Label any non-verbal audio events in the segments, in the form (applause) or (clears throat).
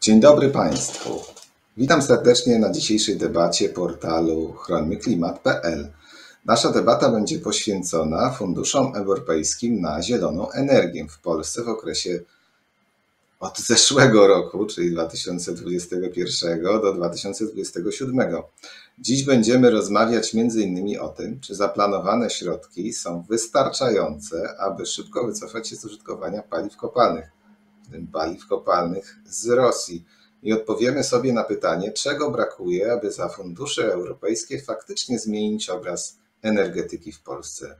Dzień dobry Państwu. Witam serdecznie na dzisiejszej debacie portalu chronmyklimat.pl. Nasza debata będzie poświęcona funduszom europejskim na zieloną energię w Polsce w okresie od zeszłego roku, czyli 2021 do 2027. Dziś będziemy rozmawiać m.in. o tym, czy zaplanowane środki są wystarczające, aby szybko wycofać się z użytkowania paliw kopalnych, paliw kopalnych z Rosji. I odpowiemy sobie na pytanie, czego brakuje, aby za fundusze europejskie faktycznie zmienić obraz energetyki w Polsce.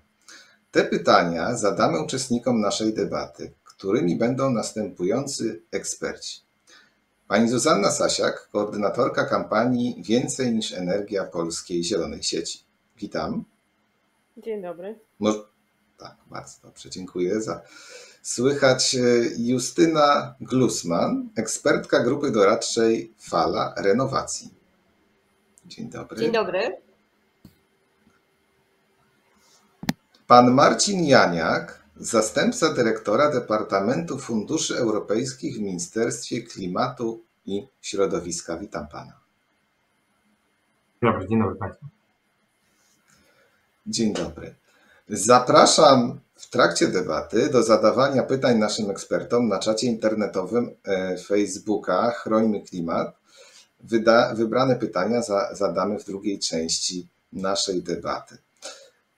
Te pytania zadamy uczestnikom naszej debaty którymi będą następujący eksperci. Pani Zuzanna Sasiak, koordynatorka kampanii Więcej niż Energia Polskiej Zielonej Sieci. Witam. Dzień dobry. tak, bardzo dobrze, dziękuję za. Słychać e, Justyna Glusman, ekspertka grupy doradczej Fala Renowacji. Dzień dobry. Dzień dobry. Pan Marcin Janiak, Zastępca dyrektora Departamentu Funduszy Europejskich w Ministerstwie Klimatu i Środowiska. Witam pana. Dzień dobry, dzień dobry Państwu. Dzień dobry. Zapraszam w trakcie debaty do zadawania pytań naszym ekspertom na czacie internetowym e, Facebooka Chrońmy Klimat. Wyda, wybrane pytania za, zadamy w drugiej części naszej debaty.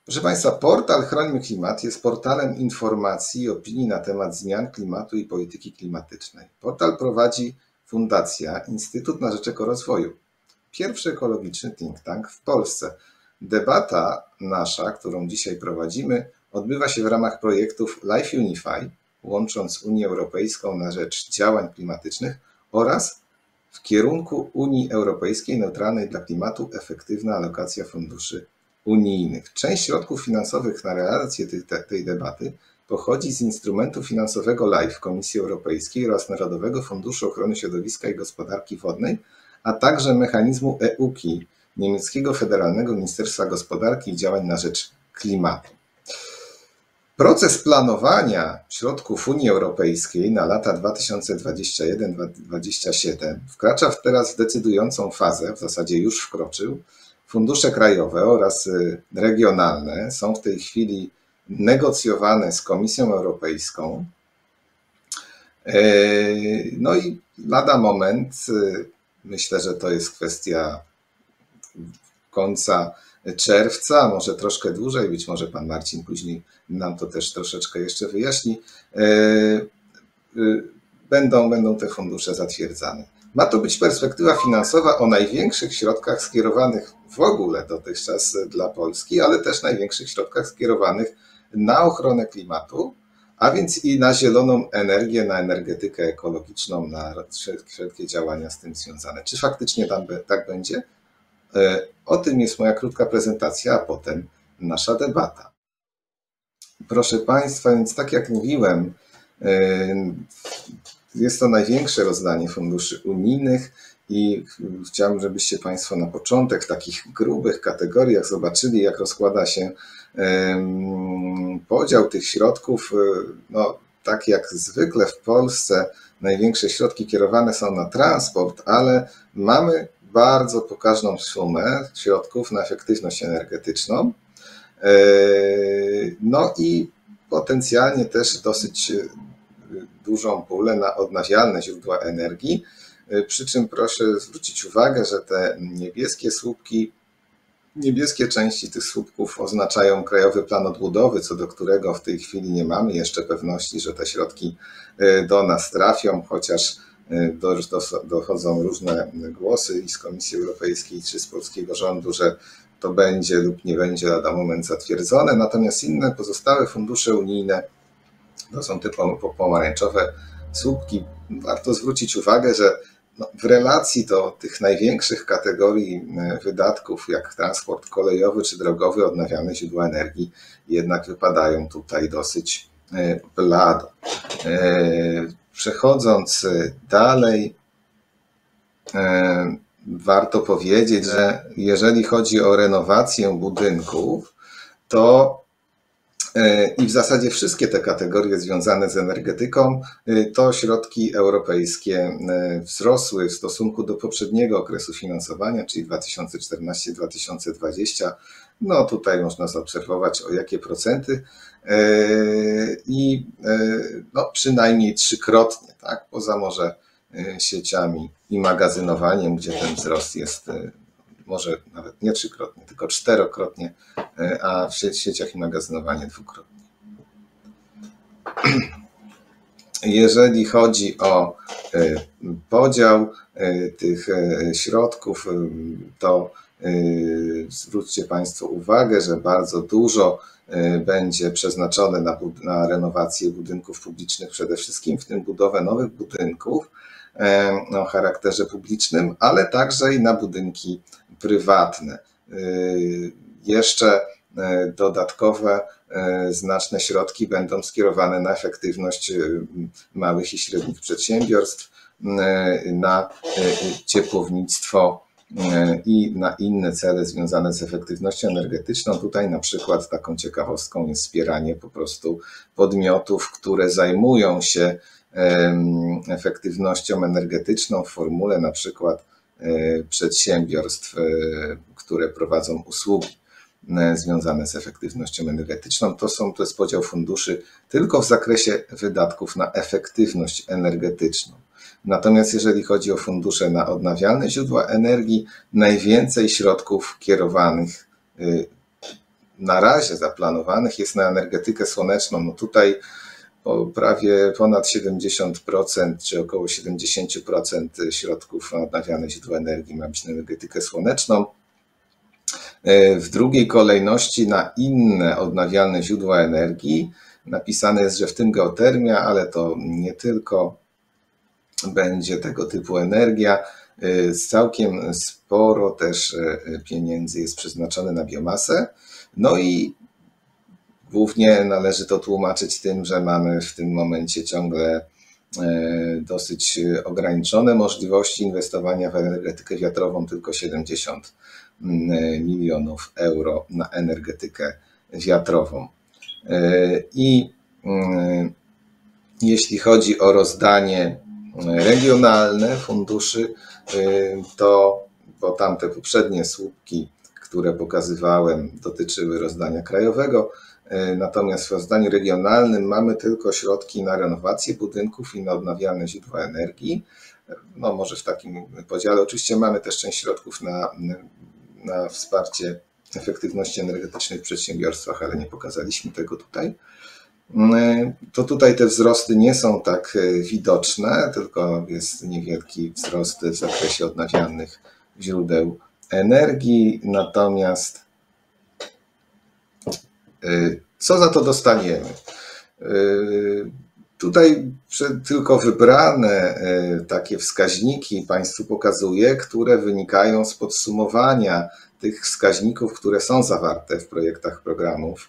Proszę Państwa, portal Chrońmy Klimat jest portalem informacji i opinii na temat zmian klimatu i polityki klimatycznej. Portal prowadzi Fundacja Instytut na Rzecz Ekorozwoju, pierwszy ekologiczny think tank w Polsce. Debata nasza, którą dzisiaj prowadzimy, odbywa się w ramach projektów Life Unify, łącząc Unię Europejską na rzecz działań klimatycznych oraz w kierunku Unii Europejskiej neutralnej dla klimatu efektywna alokacja funduszy unijnych. Część środków finansowych na realizację tej, tej debaty pochodzi z instrumentu finansowego LIFE Komisji Europejskiej oraz Narodowego Funduszu Ochrony Środowiska i Gospodarki Wodnej, a także mechanizmu EUKI, niemieckiego Federalnego Ministerstwa Gospodarki i Działań na rzecz Klimatu. Proces planowania środków Unii Europejskiej na lata 2021-2027 wkracza teraz w decydującą fazę, w zasadzie już wkroczył, Fundusze krajowe oraz y, regionalne są w tej chwili negocjowane z Komisją Europejską. E, no i lada moment, y, myślę, że to jest kwestia końca czerwca, może troszkę dłużej, być może pan Marcin później nam to też troszeczkę jeszcze wyjaśni, e, y, będą, będą te fundusze zatwierdzane. Ma to być perspektywa finansowa o największych środkach skierowanych w ogóle dotychczas dla Polski, ale też największych środkach skierowanych na ochronę klimatu, a więc i na zieloną energię, na energetykę ekologiczną, na wszelkie działania z tym związane. Czy faktycznie tam tak będzie? E, o tym jest moja krótka prezentacja, a potem nasza debata. Proszę Państwa, więc tak jak mówiłem, e, jest to największe rozdanie funduszy unijnych i chciałbym, żebyście Państwo na początek w takich grubych kategoriach zobaczyli, jak rozkłada się podział tych środków. No, tak jak zwykle w Polsce, największe środki kierowane są na transport, ale mamy bardzo pokaźną sumę środków na efektywność energetyczną. E, no i potencjalnie też dosyć dużą pulę na odnawialne źródła energii. Y, przy czym proszę zwrócić uwagę, że te niebieskie słupki, niebieskie części tych słupków oznaczają Krajowy Plan Odbudowy, co do którego w tej chwili nie mamy jeszcze pewności, że te środki do nas trafią, chociaż y, dochodzą różne głosy i z Komisji Europejskiej, czy z polskiego rządu, że to będzie lub nie będzie lada moment zatwierdzone. Natomiast inne pozostałe fundusze unijne to są typowo pomarańczowe słupki. Warto zwrócić uwagę, że no, w relacji do tych największych kategorii e, wydatków, jak transport kolejowy czy drogowy, odnawialne źródła energii, jednak wypadają tutaj dosyć e, blado. E, przechodząc dalej, warto powiedzieć, że jeżeli chodzi o renowację budynków, to E, I w zasadzie wszystkie te kategorie związane z energetyką e, to środki europejskie e, wzrosły w stosunku do poprzedniego okresu finansowania, czyli 2014-2020. No tutaj można zaobserwować o jakie procenty i no, przynajmniej trzykrotnie, tak? poza może sieciami i magazynowaniem, gdzie ten wzrost jest może nawet nie trzykrotnie, tylko czterokrotnie, e, a w sieciach i magazynowanie dwukrotnie. (clears throat) Jeżeli chodzi o e, podział e, tych środków, to zwróćcie Państwo uwagę, że bardzo dużo będzie przeznaczone na, na renowację budynków publicznych, przede wszystkim w tym budowę nowych budynków o charakterze publicznym, ale także i na budynki prywatne. Jeszcze dodatkowe znaczne środki będą skierowane na efektywność małych i średnich przedsiębiorstw, na ciepłownictwo i na inne cele związane z efektywnością energetyczną. Tutaj na przykład taką ciekawostką jest wspieranie po prostu podmiotów, które zajmują się efektywnością energetyczną w formule na przykład E, przedsiębiorstw, e, które prowadzą usługi e, związane z efektywnością energetyczną. To, są, to jest podział funduszy tylko w zakresie wydatków na efektywność energetyczną. Natomiast jeżeli chodzi o fundusze na odnawialne źródła energii, najwięcej środków kierowanych na razie zaplanowanych jest na energetykę słoneczną. No tutaj prawie ponad 70% czy około 70% środków na odnawialne źródła energii ma być na energetykę słoneczną. E, w drugiej kolejności na inne odnawialne źródła energii napisane jest, że w tym geotermia, ale to nie tylko będzie tego typu energia. E, całkiem sporo też e, pieniędzy jest przeznaczone na biomasę. No i Głównie należy to tłumaczyć tym, że mamy w tym momencie ciągle e, dosyć ograniczone możliwości inwestowania w energetykę wiatrową, tylko 70 mm, milionów euro na energetykę wiatrową. I jeśli chodzi o rozdanie regionalne funduszy, e, to bo tamte poprzednie słupki, które pokazywałem, dotyczyły rozdania krajowego, E, natomiast w rozdaniu regionalnym mamy tylko środki na renowację budynków i na odnawialne źródła energii. No może w takim podziale. Oczywiście mamy też część środków na, na wsparcie efektywności energetycznej w przedsiębiorstwach, ale nie pokazaliśmy tego tutaj. E, to tutaj te wzrosty nie są tak e, widoczne, tylko jest niewielki wzrost w zakresie odnawialnych źródeł energii. Natomiast Y, co za to dostaniemy? Y, tutaj tylko wybrane takie wskaźniki Państwu pokazuję, które wynikają z podsumowania tych wskaźników, które są zawarte w projektach programów,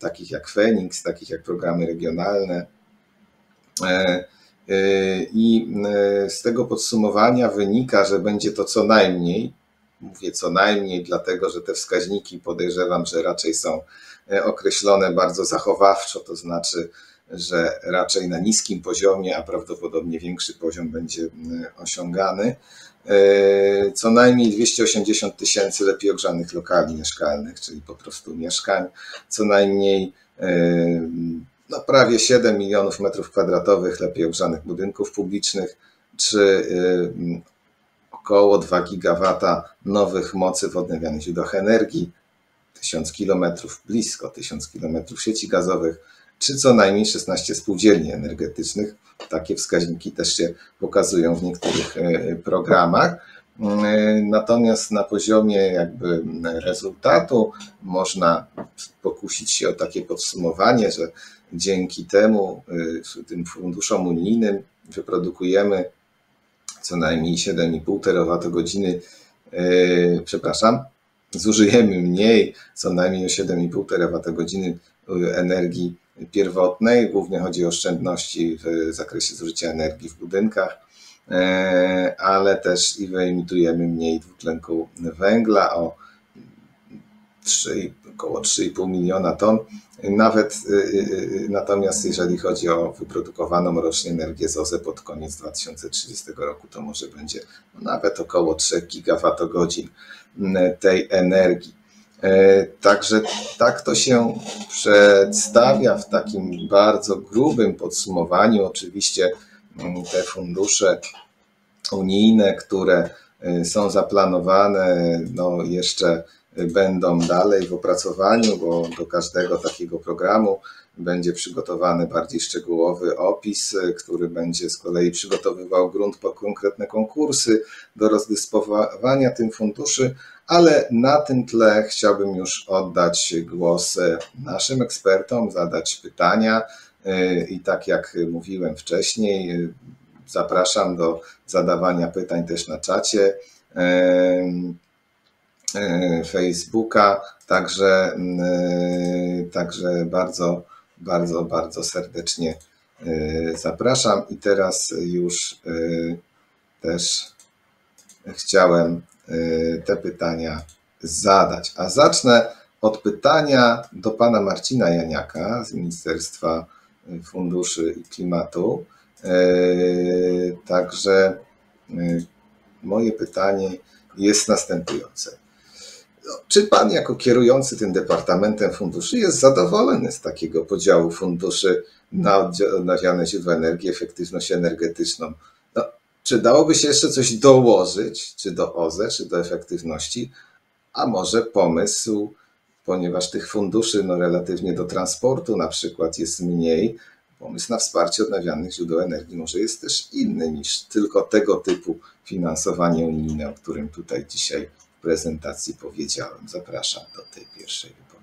takich jak Fenix, takich jak programy regionalne. I z tego podsumowania wynika, że będzie to co najmniej Mówię co najmniej, dlatego że te wskaźniki podejrzewam, że raczej są e, określone bardzo zachowawczo, to znaczy, że raczej na niskim poziomie, a prawdopodobnie większy poziom będzie osiągany. E, co najmniej 280 tysięcy lepiej ogrzanych lokali mieszkalnych, czyli po prostu mieszkań, co najmniej e, no, prawie 7 milionów metrów kwadratowych lepiej ogrzanych budynków publicznych, czy około 2 gigawata nowych mocy w odnawialnych źródłach energii, 1000 km, blisko 1000 km sieci gazowych, czy co najmniej 16 spółdzielni energetycznych. Takie wskaźniki też się pokazują w niektórych e, programach. E, natomiast na poziomie jakby rezultatu można pokusić się o takie podsumowanie, że dzięki temu, e, tym funduszom unijnym wyprodukujemy co najmniej 7,5 terawatogodziny, przepraszam, zużyjemy mniej, co najmniej o 7,5 terawatogodziny energii pierwotnej. Głównie chodzi o oszczędności w zakresie zużycia energii w budynkach, yy, ale też i wyemitujemy mniej dwutlenku węgla o 3, około 3,5 miliona ton. Nawet natomiast jeżeli chodzi o wyprodukowaną rocznie energię z OZE pod koniec 2030 roku, to może będzie nawet około 3 gigawatogodzin tej energii. Także tak to się przedstawia w takim bardzo grubym podsumowaniu. Oczywiście te fundusze unijne, które są zaplanowane, no jeszcze będą dalej w opracowaniu, bo do każdego takiego programu będzie przygotowany bardziej szczegółowy opis, który będzie z kolei przygotowywał grunt po konkretne konkursy do rozdysponowania tych funduszy, ale na tym tle chciałbym już oddać głos naszym ekspertom, zadać pytania i tak jak mówiłem wcześniej, zapraszam do zadawania pytań też na czacie. Facebooka, także, także bardzo, bardzo, bardzo serdecznie zapraszam i teraz już też chciałem te pytania zadać. A zacznę od pytania do pana Marcina Janiaka z Ministerstwa Funduszy i Klimatu. Także moje pytanie jest następujące. Czy pan, jako kierujący tym departamentem funduszy, jest zadowolony z takiego podziału funduszy na odnawialne źródła energii, efektywność energetyczną? No, czy dałoby się jeszcze coś dołożyć, czy do OZE, czy do efektywności? A może pomysł, ponieważ tych funduszy no, relatywnie do transportu na przykład jest mniej, pomysł na wsparcie odnawialnych źródeł energii może jest też inny niż tylko tego typu finansowanie unijne, o którym tutaj dzisiaj prezentacji powiedziałem. Zapraszam do tej pierwszej wypowiedzi.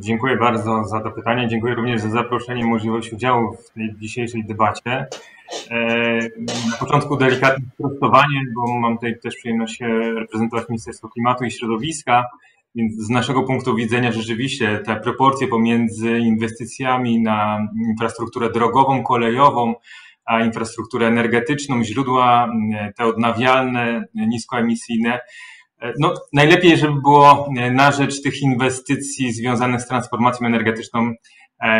Dziękuję bardzo za to pytanie. Dziękuję również za zaproszenie i możliwość udziału w tej dzisiejszej debacie. Na początku delikatne sprostowanie, bo mam tutaj też przyjemność reprezentować Ministerstwo Klimatu i Środowiska. Więc z naszego punktu widzenia rzeczywiście te proporcje pomiędzy inwestycjami na infrastrukturę drogową, kolejową, infrastrukturę energetyczną, źródła te odnawialne, niskoemisyjne, no, najlepiej, żeby było na rzecz tych inwestycji związanych z transformacją energetyczną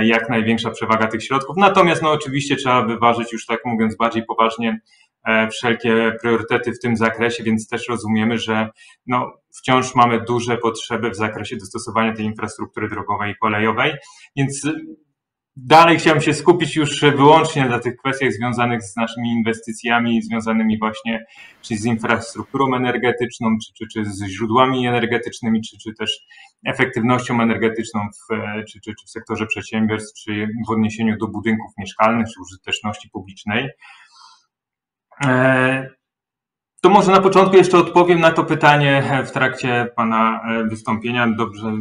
jak największa przewaga tych środków. Natomiast no, oczywiście trzeba wyważyć już tak mówiąc bardziej poważnie wszelkie priorytety w tym zakresie, więc też rozumiemy, że no, wciąż mamy duże potrzeby w zakresie dostosowania tej infrastruktury drogowej i kolejowej, więc dalej chciałem się skupić już wyłącznie na tych kwestiach związanych z naszymi inwestycjami, związanymi właśnie czy z infrastrukturą energetyczną, czy, czy, czy z źródłami energetycznymi, czy, czy też efektywnością energetyczną w, czy, czy, czy w sektorze przedsiębiorstw, czy w odniesieniu do budynków mieszkalnych, czy użyteczności publicznej. To może na początku jeszcze odpowiem na to pytanie w trakcie Pana wystąpienia. Dobrze,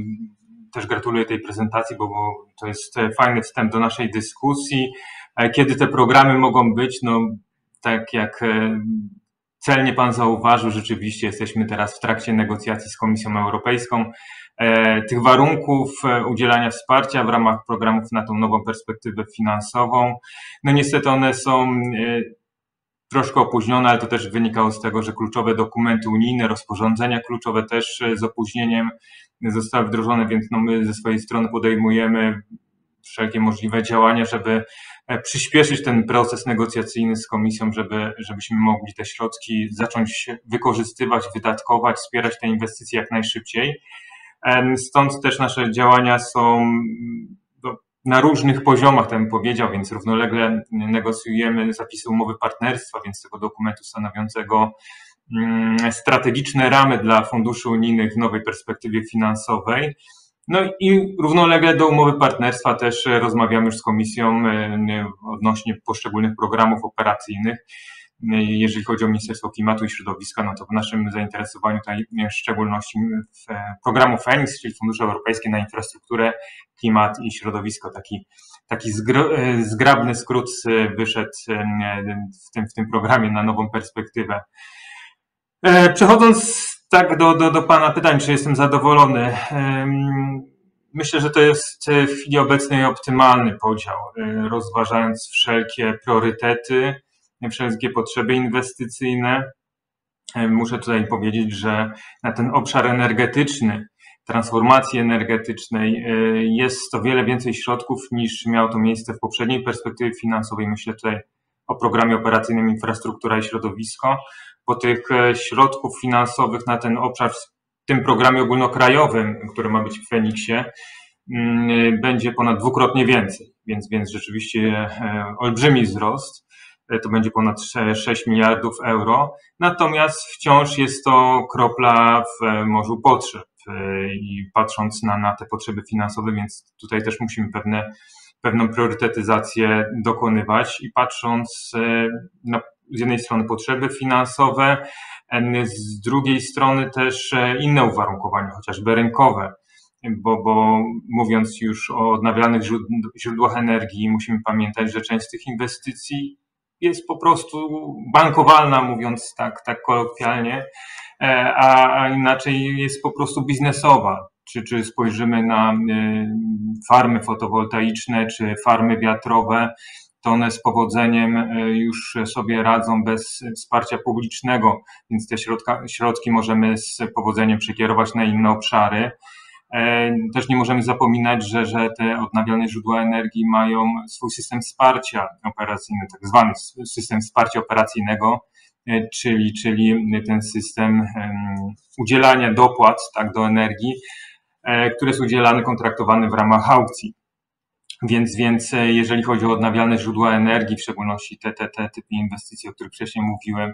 też gratuluję tej prezentacji, bo, bo to jest fajny wstęp do naszej dyskusji. Kiedy te programy mogą być? No, tak jak celnie Pan zauważył, rzeczywiście jesteśmy teraz w trakcie negocjacji z Komisją Europejską. Tych warunków udzielania wsparcia w ramach programów na tą nową perspektywę finansową, no niestety one są troszkę opóźnione, ale to też wynikało z tego, że kluczowe dokumenty unijne, rozporządzenia kluczowe też z opóźnieniem zostały wdrożone, więc no my ze swojej strony podejmujemy wszelkie możliwe działania, żeby przyspieszyć ten proces negocjacyjny z komisją, żeby, żebyśmy mogli te środki zacząć wykorzystywać, wydatkować, wspierać te inwestycje jak najszybciej. Stąd też nasze działania są na różnych poziomach, tak bym powiedział, więc równolegle negocjujemy zapisy umowy partnerstwa, więc tego dokumentu stanowiącego mm, strategiczne ramy dla funduszy unijnych w nowej perspektywie finansowej. No i równolegle do umowy partnerstwa też rozmawiamy już z Komisją e, odnośnie poszczególnych programów operacyjnych. Jeżeli chodzi o Ministerstwo Klimatu i Środowiska, no to w naszym zainteresowaniu tutaj w szczególności w programu FENIX, czyli Fundusze Europejskie na Infrastrukturę, Klimat i Środowisko. Taki, taki zgrabny skrót wyszedł w tym, w tym programie na nową perspektywę. E, przechodząc tak do, do, do Pana pytań, czy jestem zadowolony. Myślę, że to jest w chwili obecnej optymalny podział, e, rozważając wszelkie priorytety, wszelkie potrzeby inwestycyjne. muszę tutaj powiedzieć, że na ten obszar energetyczny, transformacji energetycznej jest to wiele więcej środków niż miało to miejsce w poprzedniej perspektywie finansowej. Myślę tutaj o programie operacyjnym Infrastruktura i Środowisko, bo tych środków finansowych na ten obszar w tym programie ogólnokrajowym, który ma być w Feniksie, mm, będzie ponad dwukrotnie więcej, więc, więc rzeczywiście olbrzymi wzrost. E, to będzie ponad 6 miliardów euro. Natomiast wciąż jest to kropla w e, morzu potrzeb e, i patrząc na, na te potrzeby finansowe, więc tutaj też musimy pewne, pewną priorytetyzację dokonywać i patrząc na z jednej strony potrzeby finansowe, z drugiej strony też inne uwarunkowania, chociażby rynkowe, bo, bo mówiąc już o odnawialnych źródłach energii, musimy pamiętać, że część z tych inwestycji jest po prostu bankowalna, mówiąc tak, tak kolokwialnie, e, a, inaczej jest po prostu biznesowa. Czy, czy spojrzymy na e, farmy fotowoltaiczne, czy farmy wiatrowe, to one z powodzeniem e, już sobie radzą bez wsparcia publicznego, więc te środka, środki możemy z powodzeniem przekierować na inne obszary. E, też nie możemy zapominać, że, że te odnawialne źródła energii mają swój system wsparcia operacyjnego, tak zwany system wsparcia operacyjnego, e, czyli, czyli ten system udzielania dopłat tak, do energii, e, które jest udzielany, kontraktowany w ramach aukcji. Więc, więc jeżeli chodzi o odnawialne źródła energii, w szczególności te, te, te typy inwestycji, o których wcześniej mówiłem,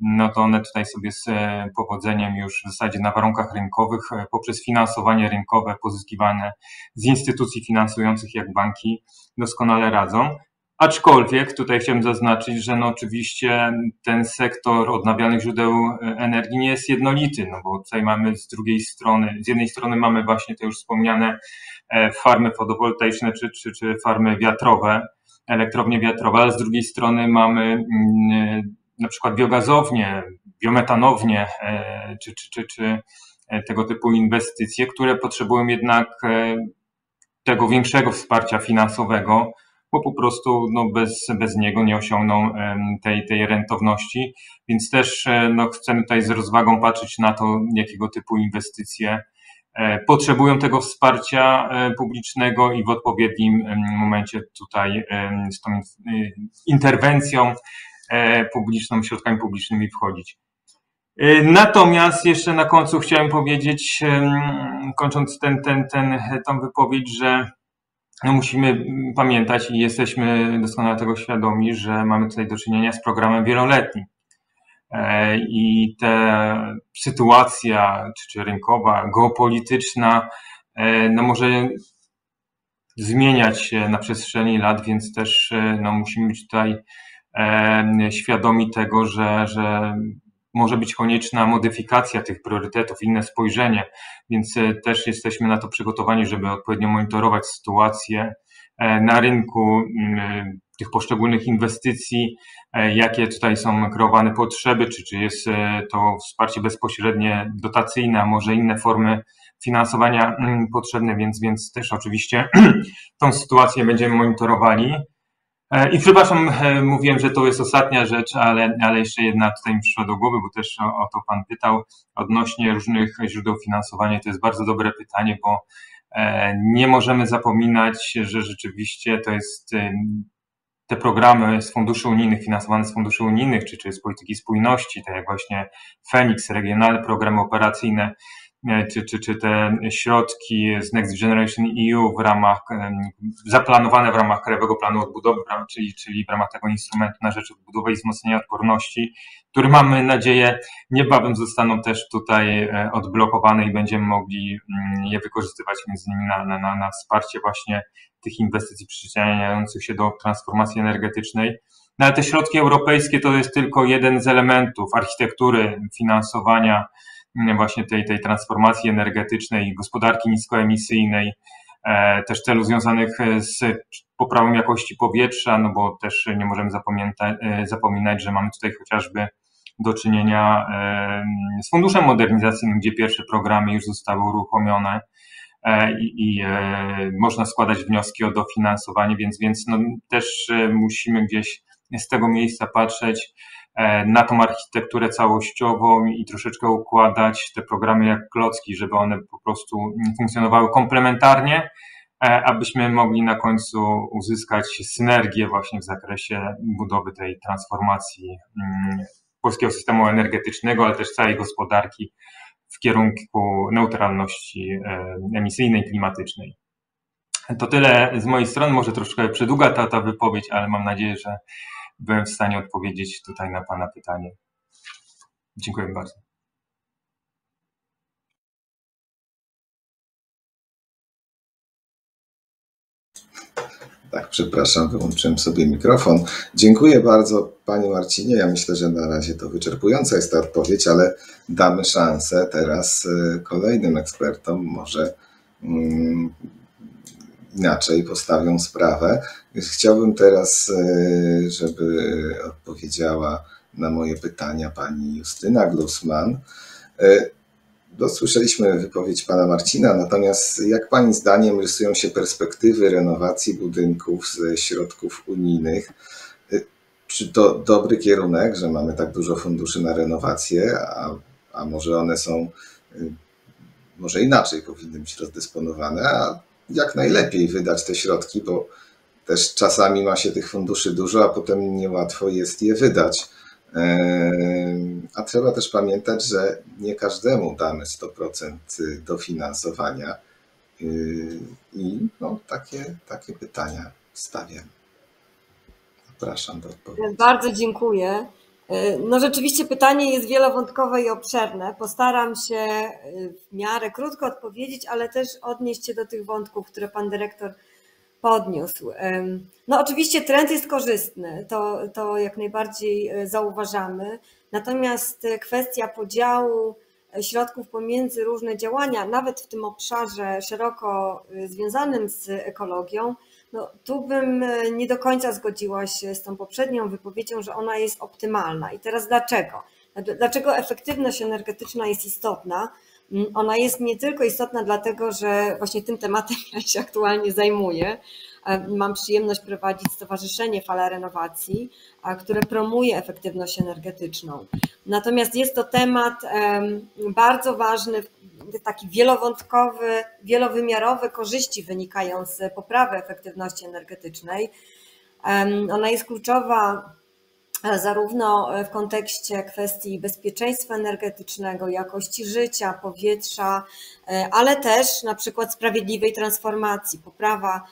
no to one tutaj sobie z e, powodzeniem już w zasadzie na warunkach rynkowych, e, poprzez finansowanie rynkowe pozyskiwane z instytucji finansujących jak banki, doskonale radzą. Aczkolwiek tutaj chciałem zaznaczyć, że no oczywiście ten sektor odnawialnych źródeł e, energii nie jest jednolity, no bo tutaj mamy z drugiej strony, z jednej strony mamy właśnie te już wspomniane farmy fotowoltaiczne czy, czy, czy farmy wiatrowe, elektrownie wiatrowe, ale z drugiej strony mamy mm, na przykład biogazownie, biometanownie e, czy, czy, czy, czy e, tego typu inwestycje, które potrzebują jednak e, tego większego wsparcia finansowego, bo po prostu no, bez, bez niego nie osiągną tej, tej rentowności. Więc też no, chcemy tutaj z rozwagą patrzeć na to, jakiego typu inwestycje potrzebują tego wsparcia publicznego i w odpowiednim momencie tutaj z tą interwencją E, publiczną, środkami publicznymi wchodzić. E, natomiast jeszcze na końcu chciałem powiedzieć, kończąc ten, ten, ten, tą wypowiedź, że no musimy pamiętać i jesteśmy doskonale tego świadomi, że mamy tutaj do czynienia z programem wieloletnim. E, I ta sytuacja, czy, czy rynkowa, geopolityczna, no może zmieniać się na przestrzeni lat, więc też no, musimy być tutaj świadomi tego, że, że może być konieczna modyfikacja tych priorytetów, inne spojrzenie, więc e, też jesteśmy na to przygotowani, żeby odpowiednio monitorować sytuację e, na rynku tych poszczególnych inwestycji, e, jakie tutaj są kreowane potrzeby, czy, czy jest to wsparcie bezpośrednie, dotacyjne, a może inne formy finansowania potrzebne, więc, więc też oczywiście (clears throat) tą sytuację będziemy monitorowali. E, I przepraszam, e, mówiłem, że to jest ostatnia rzecz, ale, ale jeszcze jedna tutaj mi przyszła do głowy, bo też o, o to Pan pytał odnośnie różnych źródeł finansowania. To jest bardzo dobre pytanie, bo e, nie możemy zapominać, że rzeczywiście to jest te programy z funduszy unijnych, finansowane z funduszy unijnych, czy, czy z polityki spójności, tak jak właśnie Fenix, regionalne programy operacyjne, czy, czy, czy te środki z Next Generation EU w ramach, zaplanowane w ramach Krajowego Planu Odbudowy, czyli, czyli w ramach tego instrumentu na rzecz odbudowy i wzmocnienia odporności, który mamy nadzieję niebawem zostaną też tutaj e, odblokowane i będziemy mogli mm, je wykorzystywać między innymi na, na, na wsparcie właśnie tych inwestycji przyczyniających się do transformacji energetycznej. No ale te środki europejskie to jest tylko jeden z elementów architektury finansowania właśnie tej, tej transformacji energetycznej, gospodarki niskoemisyjnej, e, też celów związanych z poprawą jakości powietrza, no bo też nie możemy e, zapominać, że mamy tutaj chociażby do czynienia z Funduszem Modernizacyjnym, gdzie pierwsze programy już zostały uruchomione e, i, i można składać wnioski o dofinansowanie, więc, więc no też musimy gdzieś z tego miejsca patrzeć na tą architekturę całościową i troszeczkę układać te programy jak klocki, żeby one po prostu funkcjonowały komplementarnie, abyśmy mogli na końcu uzyskać synergię właśnie w zakresie budowy tej transformacji mm, polskiego systemu energetycznego, ale też całej gospodarki w kierunku neutralności emisyjnej, klimatycznej. To tyle z mojej strony, może troszkę przedługa ta, ta wypowiedź, ale mam nadzieję, że byłem w stanie odpowiedzieć tutaj na Pana pytanie. Dziękuję bardzo. Tak, przepraszam, wyłączyłem sobie mikrofon. Dziękuję bardzo Panie Marcinie. Ja myślę, że na razie to wyczerpująca jest ta odpowiedź, ale damy szansę teraz y, kolejnym ekspertom. Może mm, inaczej postawią sprawę. Chciałbym teraz, y, żeby odpowiedziała na moje pytania pani Justyna Glusman. Y, Dosłyszeliśmy wypowiedź pana Marcina, natomiast jak pani zdaniem rysują się perspektywy renowacji budynków ze środków unijnych? Czy to dobry kierunek, że mamy tak dużo funduszy na renowację, a, a może one są, może inaczej powinny być rozdysponowane, a jak najlepiej wydać te środki, bo też czasami ma się tych funduszy dużo, a potem niełatwo jest je wydać. A trzeba też pamiętać, że nie każdemu damy 100% dofinansowania. Yy, I no, takie, takie pytania stawiam. Zapraszam do odpowiedzi. Bardzo dziękuję. Yy, no rzeczywiście pytanie jest wielowątkowe i obszerne. Postaram się yy, w miarę krótko odpowiedzieć, ale też odnieść się do tych wątków, które pan dyrektor podniósł. No oczywiście trend jest korzystny, to, to jak najbardziej e, zauważamy. Natomiast kwestia podziału e, środków pomiędzy różne działania, nawet w tym obszarze szeroko e, związanym z ekologią, no, tu bym nie do końca zgodziła się z tą poprzednią wypowiedzią, że ona jest optymalna. I teraz dlaczego? Dlaczego efektywność energetyczna jest istotna? Mm, ona jest nie tylko istotna dlatego, że właśnie tym tematem (laughs) ja się aktualnie zajmuję. E, mam przyjemność prowadzić Stowarzyszenie Fala Renowacji, które promuje efektywność energetyczną. Natomiast jest to temat bardzo ważny, taki wielowątkowy, wielowymiarowy, korzyści wynikają z poprawy efektywności energetycznej. Ona jest kluczowa zarówno w kontekście kwestii bezpieczeństwa energetycznego, jakości życia, powietrza, e, ale też na przykład sprawiedliwej transformacji, poprawa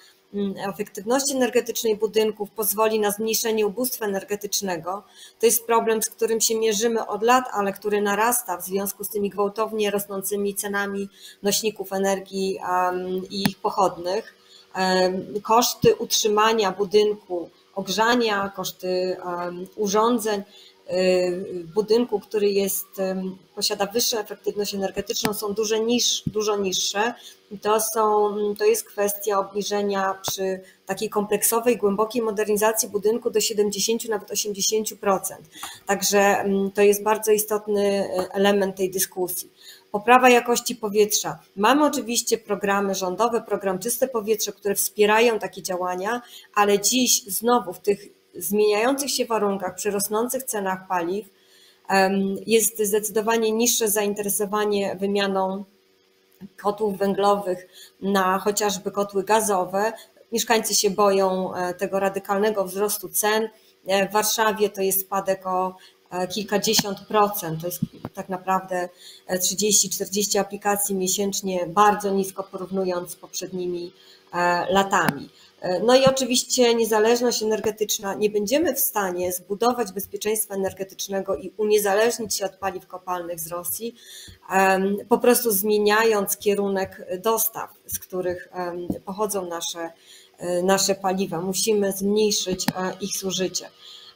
efektywności energetycznej budynków pozwoli na zmniejszenie ubóstwa energetycznego. To jest problem, z którym się mierzymy od lat, ale który narasta w związku z tymi gwałtownie rosnącymi cenami nośników energii i ich pochodnych. Koszty utrzymania budynku ogrzania, koszty urządzeń budynku, który jest, posiada wyższą efektywność energetyczną, są dużo, niż, dużo niższe. To, są, to jest kwestia obniżenia przy takiej kompleksowej, głębokiej modernizacji budynku do 70, nawet 80%. Także to jest bardzo istotny e, element tej dyskusji poprawa jakości powietrza. Mamy oczywiście programy rządowe, program Czyste Powietrze, które wspierają takie działania, ale dziś znowu w tych zmieniających się warunkach, przy rosnących cenach paliw, jest zdecydowanie niższe zainteresowanie wymianą kotłów węglowych na chociażby kotły gazowe. Mieszkańcy się boją e, tego radykalnego wzrostu cen. E, w Warszawie to jest spadek o E, kilkadziesiąt procent. To jest tak naprawdę 30-40 e, aplikacji miesięcznie, bardzo nisko porównując z poprzednimi latami. No i oczywiście niezależność energetyczna. Nie będziemy w stanie zbudować bezpieczeństwa energetycznego i uniezależnić się od paliw kopalnych z Rosji, po prostu zmieniając kierunek dostaw, z których pochodzą nasze, nasze paliwa. Musimy zmniejszyć ich zużycie.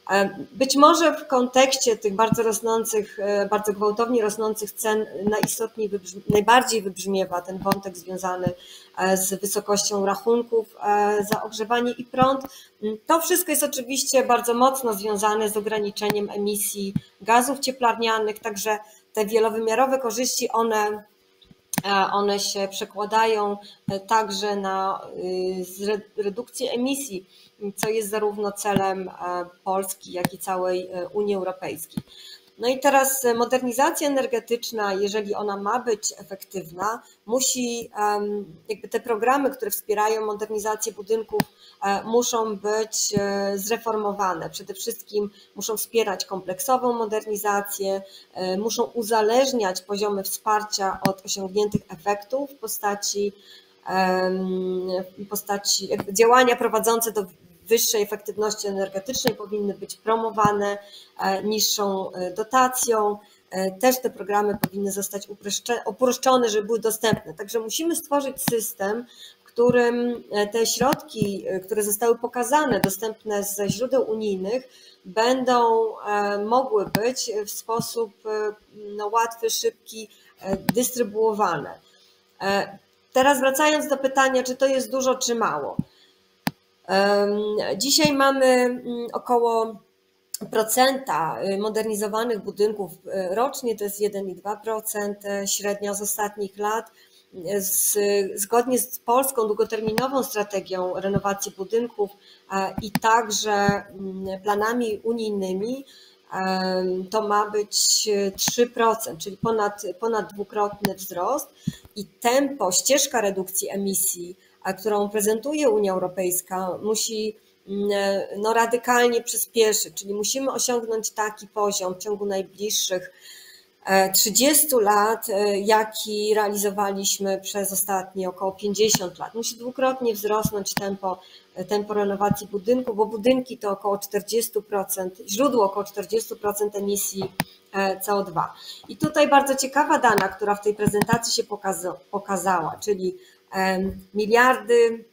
E, być może w kontekście tych bardzo rosnących, e, bardzo gwałtownie rosnących cen najistotniej, najbardziej wybrzmiewa ten wątek związany e, z wysokością rachunków za ogrzewanie i prąd. Mm, to wszystko jest oczywiście bardzo mocno związane z ograniczeniem emisji gazów cieplarnianych, także te wielowymiarowe korzyści, one one się przekładają także na redukcję emisji, co jest zarówno celem Polski, jak i całej Unii Europejskiej. No i teraz modernizacja energetyczna, jeżeli ona ma być efektywna, musi, jakby te programy, które wspierają modernizację budynków, e, muszą być e, zreformowane. Przede wszystkim muszą wspierać kompleksową modernizację, e, muszą uzależniać poziomy wsparcia od osiągniętych efektów w postaci w postaci działania prowadzące do wyższej efektywności energetycznej powinny być promowane e, niższą e, dotacją. E, też te programy powinny zostać uproszczone, żeby były dostępne. Także musimy stworzyć system, w którym te środki, które zostały pokazane, dostępne ze źródeł unijnych, będą mogły być w sposób no, łatwy, szybki dystrybuowane. Teraz wracając do pytania, czy to jest dużo, czy mało. Dzisiaj mamy mm, około procenta y, modernizowanych budynków y, rocznie, to jest 1,2% y, średnia z ostatnich lat. Z, zgodnie z polską długoterminową strategią renowacji budynków i także mm, planami unijnymi, to ma być 3%, czyli ponad, ponad dwukrotny wzrost i tempo, ścieżka redukcji emisji którą prezentuje Unia Europejska, musi mm, no, radykalnie przyspieszyć, czyli musimy osiągnąć taki poziom w ciągu najbliższych 30 e, lat, e, jaki realizowaliśmy przez ostatnie około 50 lat. Musi dwukrotnie wzrosnąć tempo, e, tempo renowacji budynków, bo budynki to około 40%, źródło około 40% emisji CO2. I tutaj bardzo ciekawa dana, która w tej prezentacji się pokaza, pokazała, czyli miliardy,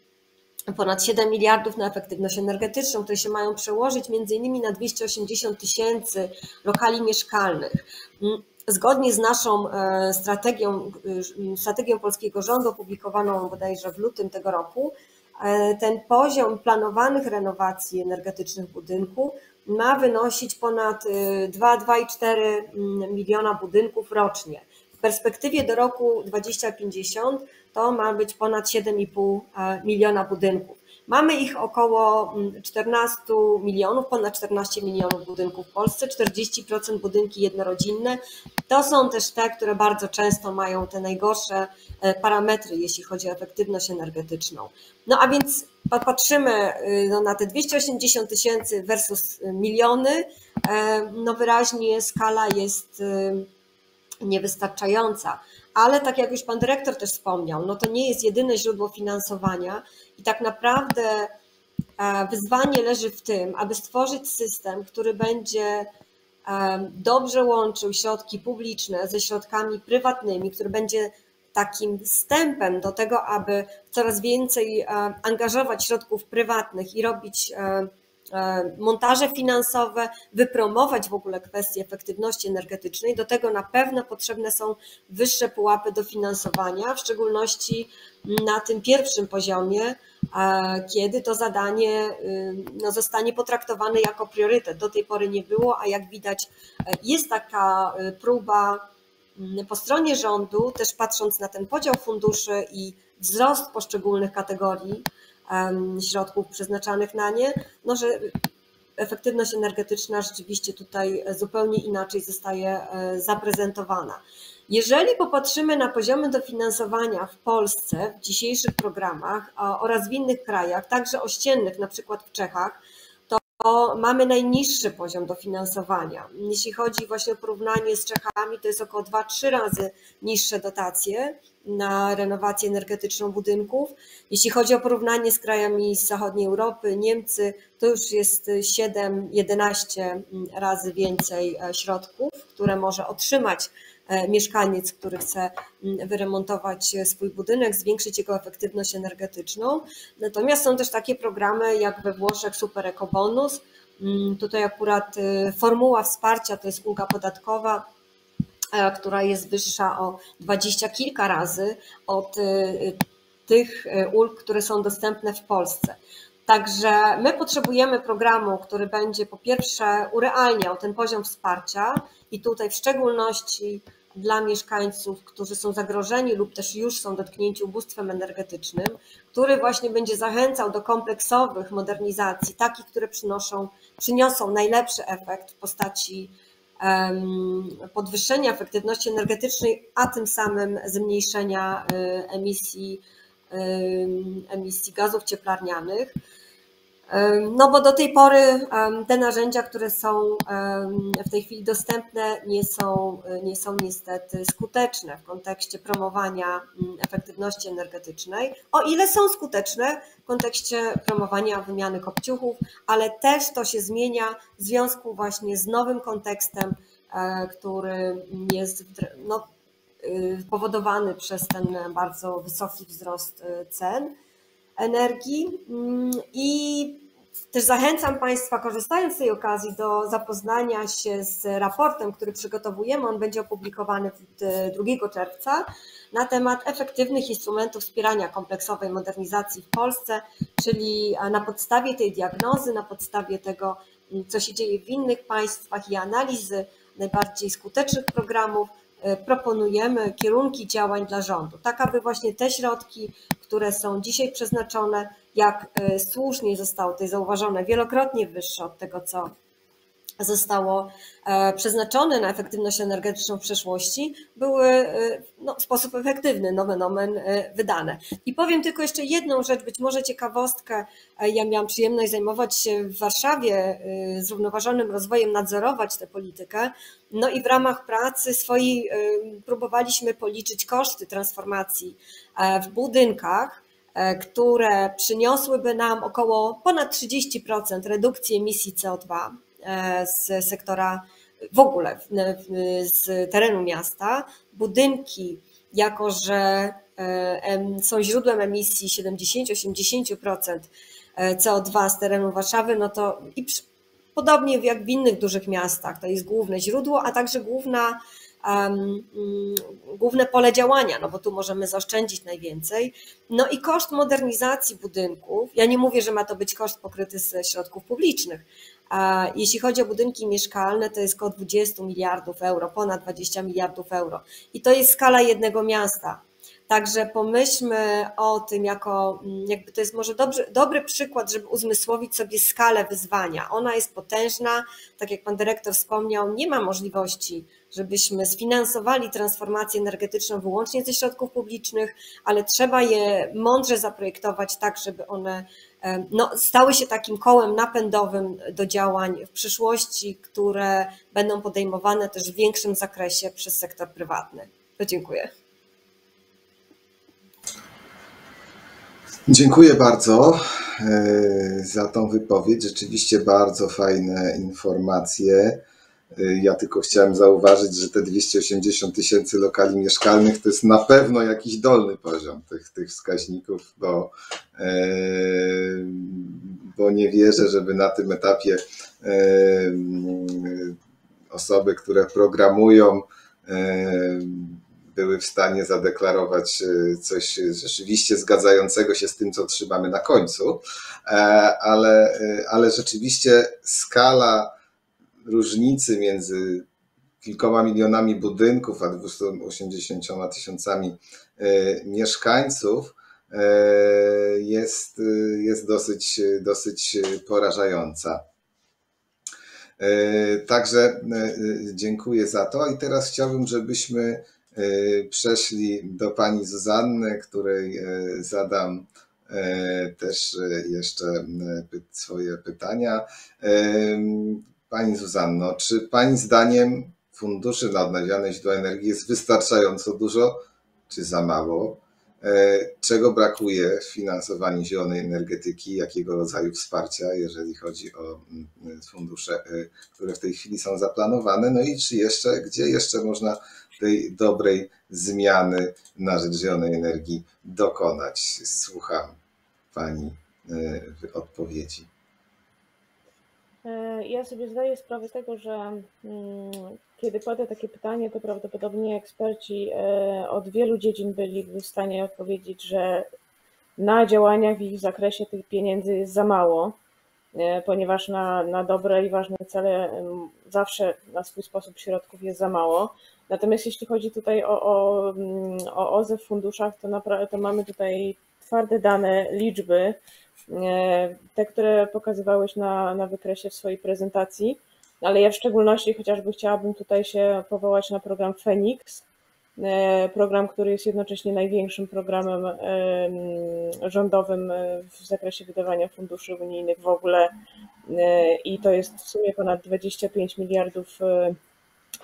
ponad 7 miliardów na efektywność energetyczną, które się mają przełożyć między innymi na 280 tysięcy lokali mieszkalnych. Mm, zgodnie z naszą e, strategią, e, strategią polskiego rządu opublikowaną bodajże w lutym tego roku, e, ten poziom planowanych renowacji energetycznych budynku ma wynosić ponad 2,4 mm, miliona budynków rocznie. Perspektywie do roku 2050 to ma być ponad 7,5 e, miliona budynków. Mamy ich około 14 mm, milionów, ponad 14 milionów budynków w Polsce, 40% budynki jednorodzinne. To są też te, które bardzo często mają te najgorsze e, parametry, jeśli chodzi o efektywność energetyczną. No a więc patrzymy y, no, na te 280 tysięcy versus miliony, e, no wyraźnie skala jest y, niewystarczająca. Ale tak jak już pan dyrektor też wspomniał, no to nie jest jedyne źródło finansowania i tak naprawdę e, wyzwanie leży w tym, aby stworzyć system, który będzie e, dobrze łączył środki publiczne ze środkami prywatnymi, który będzie takim wstępem do tego, aby coraz więcej e, angażować środków prywatnych i robić montaże finansowe, wypromować w ogóle kwestie efektywności energetycznej. Do tego na pewno potrzebne są wyższe pułapy dofinansowania, w szczególności na tym pierwszym poziomie, e, kiedy to zadanie y, no, zostanie potraktowane jako priorytet. Do tej pory nie było, a jak widać, e, jest taka próba po stronie rządu, też patrząc na ten podział funduszy i wzrost poszczególnych kategorii, środków przeznaczanych na nie, no że efektywność energetyczna rzeczywiście tutaj zupełnie inaczej zostaje e, zaprezentowana. Jeżeli popatrzymy na poziomy dofinansowania w Polsce w dzisiejszych programach oraz w innych krajach, także ościennych, na przykład w Czechach, to mamy najniższy poziom dofinansowania. Jeśli chodzi właśnie o porównanie z Czechami, to jest około 2-3 razy niższe dotacje na renowację energetyczną budynków. Jeśli chodzi o porównanie z krajami z zachodniej Europy, Niemcy, to już jest 7-11 razy więcej e, środków, które może otrzymać mieszkaniec, który chce wyremontować swój budynek, zwiększyć jego efektywność energetyczną. Natomiast są też takie programy jak we Włoszech Super Eco Bonus. Tutaj akurat e, formuła wsparcia to jest ulga podatkowa E, która jest wyższa o dwadzieścia kilka razy od e, tych e, ulg, które są dostępne w Polsce. Także my potrzebujemy programu, który będzie po pierwsze urealniał ten poziom wsparcia i tutaj w szczególności dla mieszkańców, którzy są zagrożeni lub też już są dotknięci ubóstwem energetycznym, który właśnie będzie zachęcał do kompleksowych modernizacji, takich, które przynoszą, przyniosą najlepszy efekt w postaci podwyższenia efektywności energetycznej, a tym samym zmniejszenia y, emisji, emisji gazów cieplarnianych. No bo do tej pory te narzędzia, które są w tej chwili dostępne, nie są, nie są niestety skuteczne w kontekście promowania efektywności energetycznej. O ile są skuteczne w kontekście promowania wymiany kopciuchów, ale też to się zmienia w związku właśnie z nowym kontekstem, e, który jest no, powodowany przez ten bardzo wysoki wzrost y, cen energii mm, i też zachęcam Państwa, korzystając z tej okazji, do zapoznania się z raportem, który przygotowujemy. On będzie opublikowany 2 czerwca na temat efektywnych instrumentów wspierania kompleksowej modernizacji w Polsce, czyli na podstawie tej diagnozy, na podstawie tego, co się dzieje w innych państwach i analizy najbardziej skutecznych programów, proponujemy kierunki działań dla rządu, tak aby właśnie te środki, które są dzisiaj przeznaczone jak e, słusznie zostało tutaj zauważone, wielokrotnie wyższe od tego, co zostało e, przeznaczone na efektywność energetyczną w przeszłości, były e, no, w sposób efektywny, nomen omen, wydane. I powiem tylko jeszcze jedną rzecz, być może ciekawostkę. Ja miałam przyjemność zajmować się w Warszawie zrównoważonym rozwojem, nadzorować tę politykę. No i w ramach pracy swojej próbowaliśmy policzyć koszty transformacji w budynkach E, które przyniosłyby nam około ponad 30% redukcji emisji CO2 e, z sektora w ogóle z terenu miasta. Budynki, jako że e, są źródłem emisji 70-80% CO2 z terenu Warszawy, no to i podobnie jak w innych dużych miastach, to jest główne źródło, a także główna um, główne pole działania, no bo tu możemy zaoszczędzić najwięcej. No i koszt modernizacji budynków, ja nie mówię, że ma to być koszt pokryty ze środków publicznych, jeśli chodzi o budynki mieszkalne, to jest około 20 miliardów euro, ponad 20 miliardów euro. I to jest skala jednego miasta. Także pomyślmy o tym jako, mm, jakby to jest może dobry, dobry przykład, żeby uzmysłowić sobie skalę wyzwania. Ona jest potężna, tak jak pan dyrektor wspomniał, nie ma możliwości, żebyśmy sfinansowali transformację energetyczną wyłącznie ze środków publicznych, ale trzeba je mądrze zaprojektować tak, żeby one no, stały się takim kołem napędowym do działań w przyszłości, które będą podejmowane też w większym zakresie przez sektor prywatny. To dziękuję. Dziękuję bardzo e, za tą wypowiedź. Rzeczywiście bardzo fajne informacje. E, ja tylko chciałem zauważyć, że te 280 tysięcy lokali mieszkalnych to jest na pewno jakiś dolny poziom tych, tych wskaźników, bo, e, bo nie wierzę, żeby na tym etapie osoby, które programują, były w stanie zadeklarować e, coś rzeczywiście zgadzającego się z tym, co trzymamy na końcu, e, ale, e, ale rzeczywiście skala różnicy między kilkoma milionami budynków a 280 tysiącami mieszkańców jest, jest dosyć, dosyć porażająca. Także dziękuję za to i teraz chciałbym, żebyśmy E, przeszli do pani Zuzanny, której e, zadam e, też jeszcze swoje pytania. Pani Zuzanno, czy Pani zdaniem funduszy na odnawialne źródła energii jest wystarczająco dużo, czy za mało? Czego brakuje w finansowaniu zielonej energetyki? Jakiego rodzaju wsparcia, jeżeli chodzi o fundusze, które w tej chwili są zaplanowane? No i czy jeszcze, gdzie jeszcze można tej dobrej zmiany na rzecz zielonej energii dokonać. Słucham Pani e, odpowiedzi. E, ja sobie zdaję sprawę z tego, że mm, kiedy pada takie pytanie, to prawdopodobnie eksperci e, od wielu dziedzin byli w stanie odpowiedzieć, że na działania w ich zakresie tych pieniędzy jest za mało, ponieważ na, na dobre i ważne cele zawsze na swój sposób środków jest za mało. Natomiast jeśli chodzi tutaj o, o, mm, o OZE w funduszach, to, to mamy tutaj twarde dane, liczby, e, te, które pokazywałeś na, na wykresie w swojej prezentacji, ale ja w szczególności chociażby chciałabym tutaj się powołać na program Phoenix, e, program, który jest jednocześnie największym programem rządowym w zakresie wydawania funduszy unijnych w ogóle i to jest w sumie ponad 25 miliardów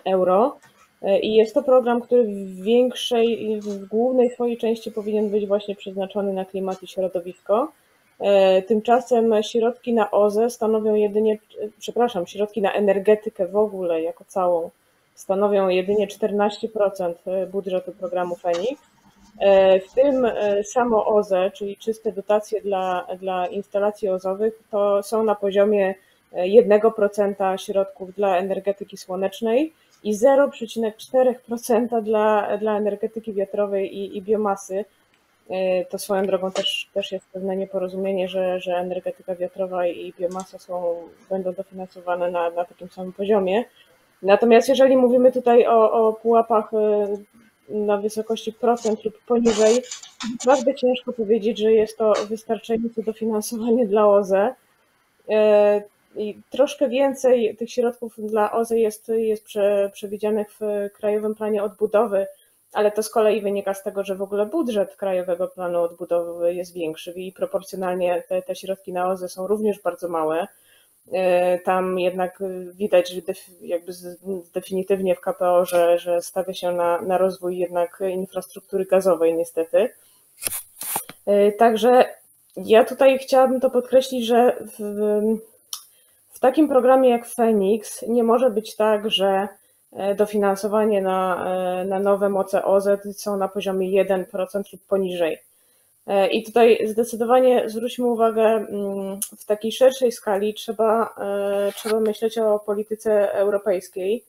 euro. E, I jest to program, który w większej, w głównej swojej części powinien być właśnie przeznaczony na klimat i środowisko. E, tymczasem środki na OZE stanowią jedynie, przepraszam, środki na energetykę w ogóle jako całą stanowią jedynie 14% e, budżetu programu Fenix. W tym samo OZE, czyli czyste dotacje dla, dla instalacji OZowych, to są na poziomie 1% środków dla energetyki słonecznej i 0,4% dla, dla energetyki wiatrowej i, i biomasy. E, to swoją drogą też, też jest pewne nieporozumienie, że, że energetyka wiatrowa i biomasa są, będą dofinansowane na, na takim samym poziomie. Natomiast jeżeli mówimy tutaj o, o pułapach e, na wysokości procent lub poniżej, naprawdę ciężko powiedzieć, że jest to wystarczające dofinansowanie dla OZE. E, i troszkę więcej tych środków dla OZE jest, jest prze, przewidzianych w Krajowym Planie Odbudowy, ale to z kolei wynika z tego, że w ogóle budżet Krajowego Planu Odbudowy jest większy i proporcjonalnie te, te środki na OZE są również bardzo małe. E, tam jednak widać że jakby definitywnie w KPO, że, że stawia się na, na rozwój jednak infrastruktury gazowej niestety. E, także ja tutaj chciałabym to podkreślić, że w, w takim programie jak Phoenix nie może być tak, że dofinansowanie na, e, na nowe moce OZE są na poziomie 1% lub poniżej. E, I tutaj zdecydowanie zwróćmy uwagę, mm, w takiej szerszej skali trzeba, trzeba myśleć o polityce europejskiej.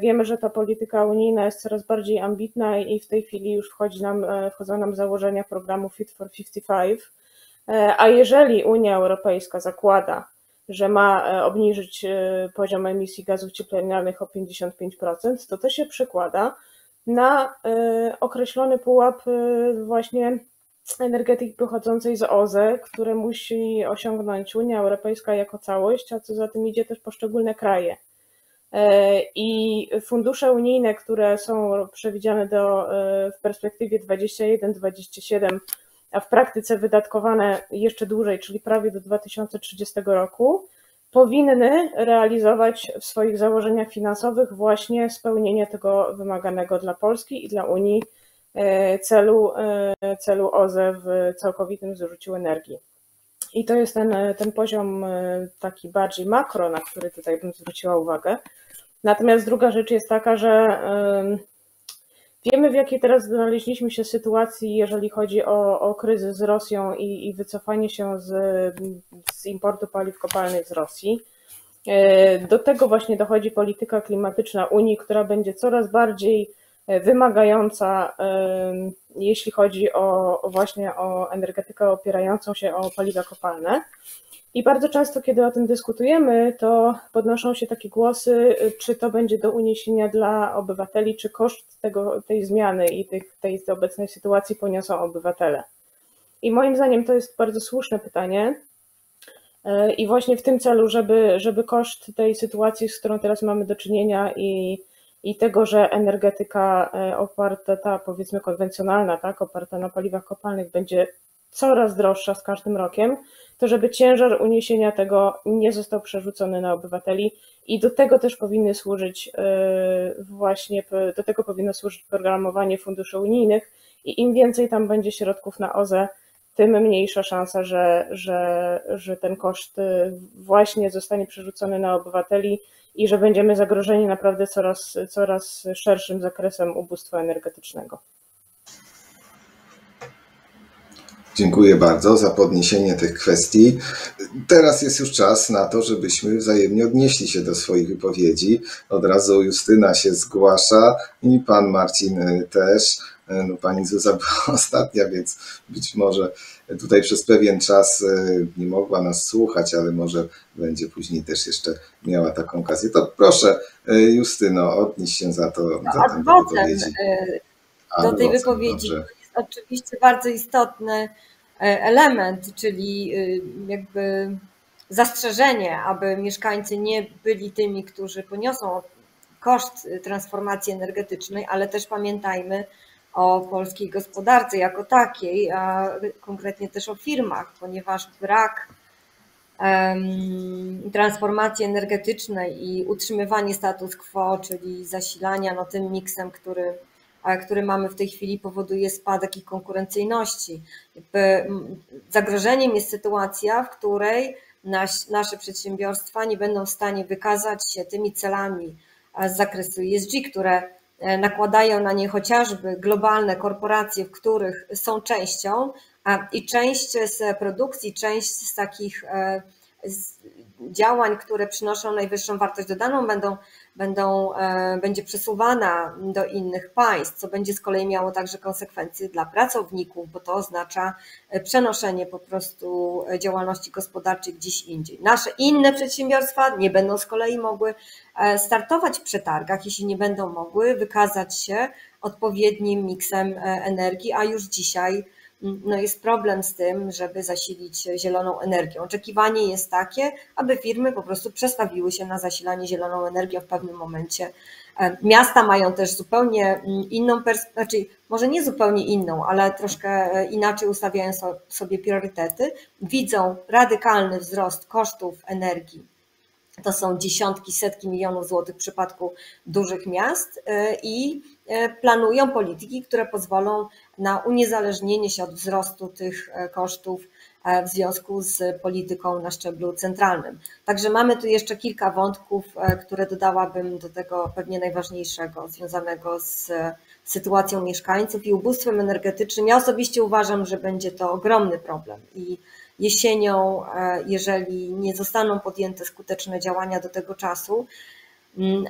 Wiemy, że ta polityka unijna jest coraz bardziej ambitna i w tej chwili już wchodzi nam, wchodzą nam założenia programu Fit for 55. A jeżeli Unia Europejska zakłada, że ma e, obniżyć e, poziom emisji gazów cieplarnianych o 55%, to to się przekłada na e, określony pułap właśnie energetyki pochodzącej z OZE, które musi osiągnąć Unia Europejska jako całość, a co za tym idzie też poszczególne kraje. I fundusze unijne, które są przewidziane do, w perspektywie 21-27 a w praktyce wydatkowane jeszcze dłużej, czyli prawie do 2030 roku, powinny realizować w swoich założeniach finansowych właśnie spełnienie tego wymaganego dla Polski i dla Unii e, celu, e, celu OZE w całkowitym zużyciu energii. I to jest ten, ten poziom e, taki bardziej makro, na który tutaj bym zwróciła uwagę. Natomiast druga rzecz jest taka, że Wiemy, w jakiej teraz znaleźliśmy się sytuacji, jeżeli chodzi o, o kryzys z Rosją i, i wycofanie się z, z importu paliw kopalnych z Rosji. E, do tego właśnie dochodzi polityka klimatyczna Unii, która będzie coraz bardziej e, wymagająca, e, jeśli chodzi o, o właśnie o energetykę opierającą się o paliwa kopalne. I bardzo często, kiedy o tym dyskutujemy, to podnoszą się takie głosy, czy to będzie do uniesienia dla obywateli, czy koszt tego, tej zmiany i tej, tej obecnej sytuacji poniosą obywatele. I moim zdaniem to jest bardzo słuszne pytanie. I właśnie w tym celu, żeby, żeby koszt tej sytuacji, z którą teraz mamy do czynienia i, i tego, że energetyka e, oparta, ta powiedzmy konwencjonalna, tak, oparta na paliwach kopalnych będzie coraz droższa z każdym rokiem, to żeby ciężar uniesienia tego nie został przerzucony na obywateli i do tego też powinny służyć e, właśnie, do tego powinno służyć programowanie funduszy unijnych i im więcej tam będzie środków na OZE, tym mniejsza szansa, że, że, że ten koszt e, właśnie zostanie przerzucony na obywateli i że będziemy zagrożeni naprawdę coraz, coraz szerszym zakresem ubóstwa energetycznego. Dziękuję bardzo za podniesienie tych kwestii. Teraz jest już czas na to, żebyśmy wzajemnie odnieśli się do swoich wypowiedzi. Od razu Justyna się zgłasza i pan Marcin też. No, pani Zuza (laughs) była ostatnia, więc być może tutaj przez pewien czas nie mogła nas słuchać, ale może będzie później też jeszcze miała taką okazję. To proszę, Justyno, odnieś się za to, za tę wypowiedź. Do tej wypowiedzi dobrze. jest oczywiście bardzo istotny element, czyli jakby zastrzeżenie, aby mieszkańcy nie byli tymi, którzy poniosą koszt transformacji energetycznej, ale też pamiętajmy o polskiej gospodarce jako takiej, a konkretnie też o firmach, ponieważ brak transformacji energetycznej i utrzymywanie status quo, czyli zasilania no, tym miksem, który, który mamy w tej chwili, powoduje spadek ich konkurencyjności. Zagrożeniem jest sytuacja, w której nas, nasze przedsiębiorstwa nie będą w stanie wykazać się tymi celami z zakresu ESG, które e, nakładają na nie chociażby globalne korporacje, w których są częścią i część z produkcji, część z takich e, działań, które przynoszą najwyższą wartość dodaną, będą będą, e, będzie przesuwana do innych państw, co będzie z kolei miało także konsekwencje dla pracowników, bo to oznacza e, przenoszenie po prostu działalności gospodarczej gdzieś indziej. Nasze inne przedsiębiorstwa nie będą z kolei mogły e, startować w przetargach, jeśli nie będą mogły wykazać się odpowiednim miksem energii, a już dzisiaj no jest problem z tym, żeby zasilić zieloną energią. Oczekiwanie jest takie, aby firmy po prostu przestawiły się na zasilanie zieloną energią w pewnym momencie. E, miasta mają też zupełnie mm, inną perspektywę, znaczy może nie zupełnie inną, ale troszkę e, inaczej ustawiają sobie priorytety. Widzą radykalny wzrost kosztów energii to są dziesiątki, setki milionów złotych w przypadku dużych miast e, i planują polityki, które pozwolą na uniezależnienie się od wzrostu tych e, kosztów e, w związku z polityką na szczeblu centralnym. Także mamy tu jeszcze kilka wątków, e, które dodałabym do tego pewnie najważniejszego, związanego z sytuacją mieszkańców i ubóstwem energetycznym. Ja osobiście uważam, że będzie to ogromny problem i jesienią, jeżeli nie zostaną podjęte skuteczne działania do tego czasu,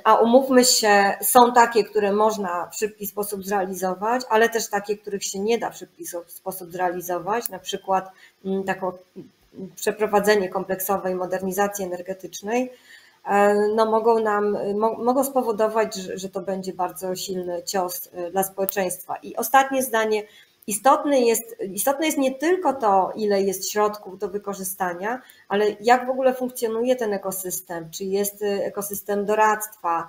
a umówmy się, są takie, które można w szybki sposób zrealizować, ale też takie, których się nie da w szybki sposób zrealizować, na przykład mm, taką przeprowadzenie kompleksowej modernizacji energetycznej, e, no mogą nam, mogą spowodować, że to będzie bardzo silny cios e, dla społeczeństwa. I ostatnie zdanie, Istotne jest, istotne jest nie tylko to, ile jest środków do wykorzystania, ale jak w ogóle funkcjonuje ten ekosystem, czy jest y, ekosystem doradztwa,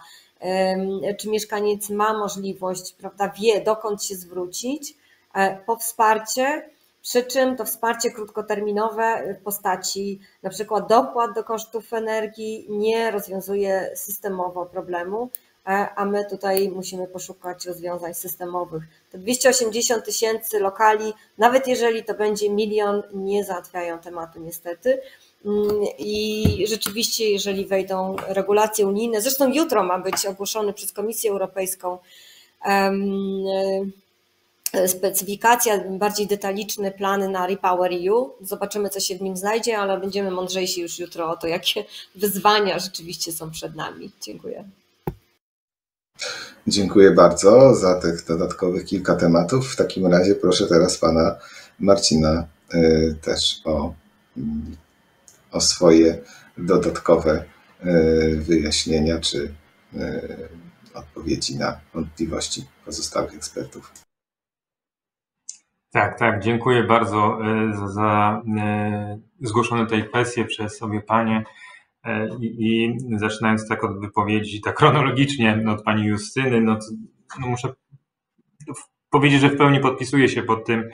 czy mieszkaniec ma możliwość, prawda, wie dokąd się zwrócić e, po wsparcie, przy czym to wsparcie krótkoterminowe w postaci na przykład dopłat do kosztów energii nie rozwiązuje systemowo problemu, a my tutaj musimy poszukać rozwiązań systemowych. Te 280 tysięcy lokali, nawet jeżeli to będzie milion, nie załatwiają tematu niestety. Mm, I rzeczywiście, jeżeli wejdą regulacje unijne, zresztą jutro ma być ogłoszony przez Komisję Europejską e, specyfikacja, bardziej detaliczny plan na Repower EU. Zobaczymy, co się w nim znajdzie, ale będziemy mądrzejsi już jutro o to, jakie wyzwania rzeczywiście są przed nami. Dziękuję. Dziękuję bardzo za tych dodatkowych kilka tematów. W takim razie proszę teraz pana Marcina y, też o, mm, o swoje dodatkowe y, wyjaśnienia czy y, odpowiedzi na wątpliwości pozostałych ekspertów. Tak, tak. Dziękuję bardzo za, za zgłoszone tej kwestie przez obie panie. E, I, I, zaczynając tak od wypowiedzi, tak chronologicznie od pani Justyny, no, no muszę powiedzieć, że w pełni podpisuję się pod tym,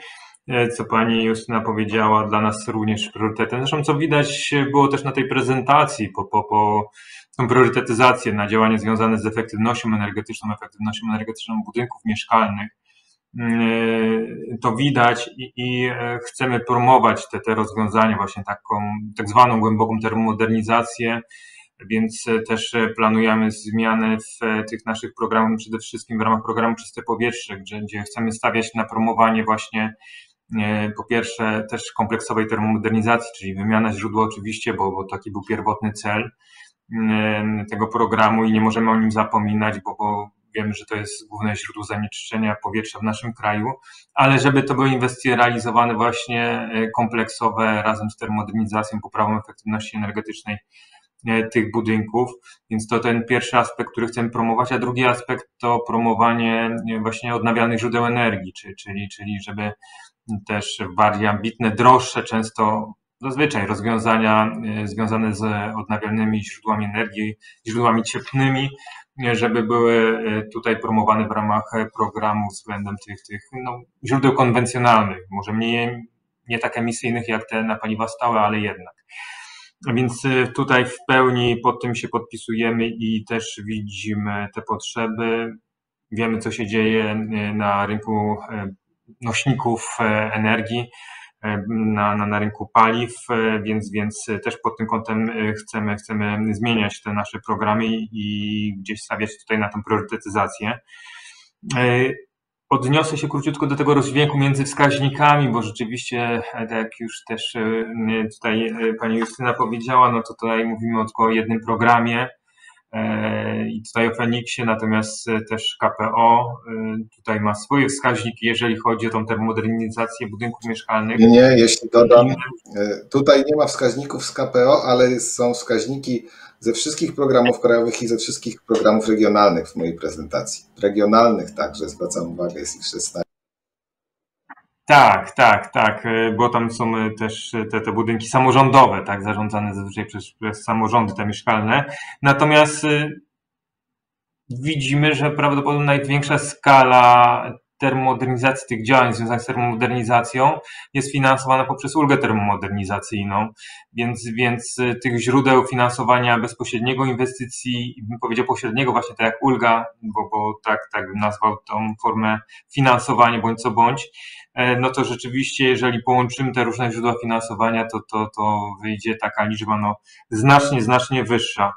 e, co pani Justyna powiedziała, dla nas również priorytetem. Zresztą, co widać było też na tej prezentacji, po, po, po tą priorytetyzację na działania związane z efektywnością energetyczną, efektywnością energetyczną budynków mieszkalnych. Yy, to widać i, i, e, chcemy promować te, te rozwiązania, właśnie taką tak zwaną głęboką termomodernizację, więc e, też e, planujemy zmiany w tych naszych programach, przede wszystkim w ramach programu Czyste Powietrze, gdzie, gdzie chcemy stawiać na promowanie właśnie po pierwsze też kompleksowej termomodernizacji, czyli wymiana źródła oczywiście, bo, bo taki był pierwotny cel tego programu i nie możemy o nim zapominać, bo, bo wiemy, że to jest główne źródło zanieczyszczenia powietrza w naszym kraju, ale żeby to były inwestycje realizowane właśnie kompleksowe razem z termodernizacją, poprawą efektywności energetycznej tych budynków, więc to ten pierwszy aspekt, który chcemy promować, a drugi aspekt to promowanie właśnie odnawialnych źródeł energii, czyli, czyli żeby też bardziej ambitne, droższe często zazwyczaj rozwiązania e, związane z odnawialnymi źródłami energii, źródłami cieplnymi, żeby były e, tutaj promowane w ramach programu względem tych, tych no, źródeł konwencjonalnych, może mniej, nie tak emisyjnych jak te na paliwa stałe, ale jednak. Więc e, tutaj w pełni pod tym się podpisujemy i też widzimy te potrzeby. Wiemy, co się dzieje na rynku nośników energii na, na, na rynku paliw, e, więc, więc też pod tym kątem e, chcemy, chcemy zmieniać te nasze programy i gdzieś stawiać tutaj na tą priorytetyzację. E, odniosę się króciutko do tego rozdźwięku między wskaźnikami, bo rzeczywiście, tak jak już też tutaj pani Justyna powiedziała, no to tutaj mówimy o tylko jednym programie, i tutaj o Feniksie, natomiast e, też KPO e, tutaj ma swoje wskaźniki, jeżeli chodzi o tą termodernizację budynków mieszkalnych. Nie, nie, jeśli dodam, tutaj nie ma wskaźników z KPO, ale są wskaźniki ze wszystkich programów krajowych i ze wszystkich programów regionalnych w mojej prezentacji. Regionalnych także, zwracam uwagę, jest ich 16. Tak, tak, tak, e, bo tam są e, też e, te, te budynki samorządowe, tak, zarządzane zazwyczaj przez, przez samorządy te mieszkalne. Natomiast widzimy, że prawdopodobnie największa skala termomodernizacji, tych działań związanych z termomodernizacją jest finansowana poprzez ulgę termomodernizacyjną, więc, więc tych źródeł finansowania bezpośredniego inwestycji, bym powiedział pośredniego właśnie tak jak ulga, bo, bo tak, tak bym nazwał tą formę finansowania bądź co bądź, no to rzeczywiście, jeżeli połączymy te różne źródła finansowania, to, to, to wyjdzie taka liczba no, znacznie, znacznie wyższa.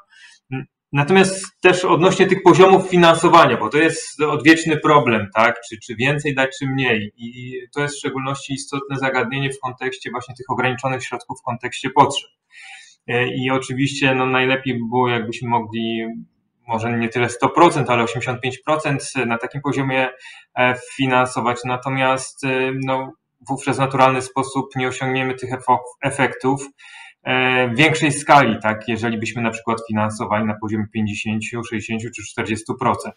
Natomiast też odnośnie tych poziomów finansowania, bo to jest odwieczny problem, tak? Czy, czy więcej dać, czy mniej. I to jest w szczególności istotne zagadnienie w kontekście właśnie tych ograniczonych środków, w kontekście potrzeb. E, I oczywiście no, najlepiej by było, jakbyśmy mogli może nie tyle 100%, ale 85% na takim poziomie e, finansować. Natomiast e, no, wówczas w naturalny sposób nie osiągniemy tych efektów e, w większej skali, tak, jeżeli byśmy na przykład finansowali na poziomie 50, 60 czy 40%.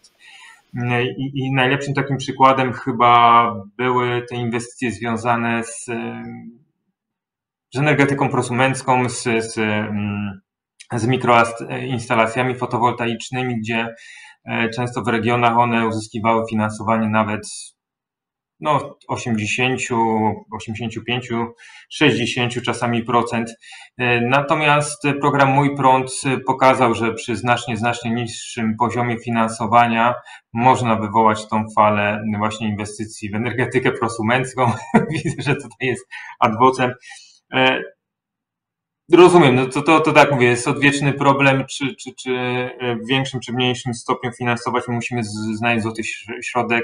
I, I, najlepszym takim przykładem chyba były te inwestycje związane z, z energetyką prosumencką, z, z mm, z mikroinstalacjami fotowoltaicznymi, gdzie e, często w regionach one uzyskiwały finansowanie nawet no, 80, 85, 60 czasami procent. E, natomiast program Mój Prąd pokazał, że przy znacznie, znacznie niższym poziomie finansowania można wywołać tą falę właśnie inwestycji w energetykę prosumencką. (laughs) Widzę, że tutaj jest adwocem. E, Rozumiem, no to, to, to tak mówię, jest odwieczny problem, czy, czy, czy w większym czy mniejszym stopniu finansować, musimy znaleźć złoty środek,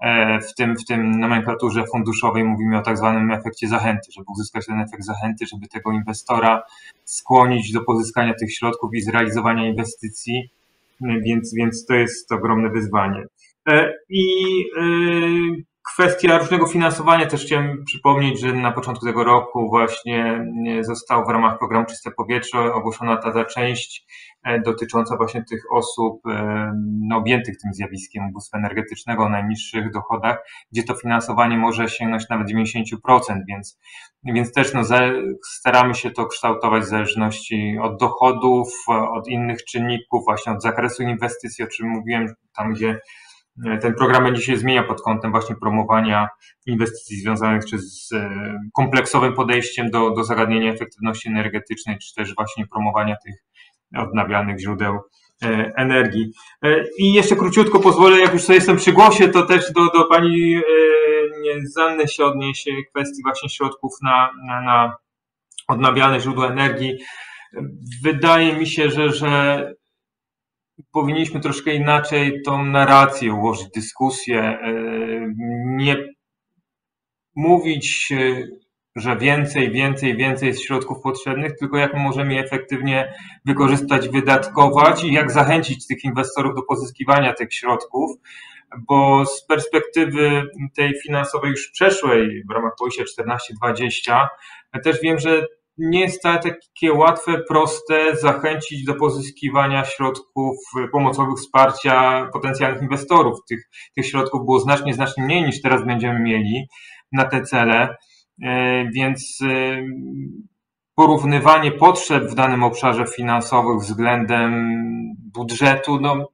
e, w tym, w tym nomenklaturze funduszowej mówimy o tak zwanym efekcie zachęty, żeby uzyskać ten efekt zachęty, żeby tego inwestora skłonić do pozyskania tych środków i zrealizowania inwestycji, więc, więc to jest ogromne wyzwanie. E, I e, Kwestia różnego finansowania. Też chciałem przypomnieć, że na początku tego roku właśnie został w ramach programu Czyste Powietrze ogłoszona ta część e, dotycząca właśnie tych osób e, no, objętych tym zjawiskiem ubóstwa energetycznego o najniższych dochodach, gdzie to finansowanie może sięgnąć nawet 90%, więc, więc też no, staramy się to kształtować w zależności od dochodów, od innych czynników, właśnie od zakresu inwestycji, o czym mówiłem, tam gdzie ten program będzie się zmieniał pod kątem właśnie promowania inwestycji związanych czy z e, kompleksowym podejściem do, do zagadnienia efektywności energetycznej, czy też właśnie promowania tych odnawialnych źródeł e, energii. E, I jeszcze króciutko pozwolę, jak już sobie jestem przy głosie, to też do, do Pani Zanny się odniesie kwestii właśnie środków na, na, na odnawialne źródła energii. Wydaje mi się, że, że powinniśmy troszkę inaczej tą narrację ułożyć, dyskusję, e, nie mówić że więcej, więcej, więcej jest środków potrzebnych, tylko jak możemy je efektywnie wykorzystać, wydatkować i jak zachęcić tych inwestorów do pozyskiwania tych środków, bo z perspektywy tej finansowej już przeszłej w ramach pojścia 14-20, też wiem, że nie jest takie łatwe, proste zachęcić do pozyskiwania środków pomocowych, wsparcia potencjalnych inwestorów. Tych, tych środków było znacznie, znacznie mniej niż teraz będziemy mieli na te cele, e, więc e, porównywanie potrzeb w danym obszarze finansowych względem budżetu, no,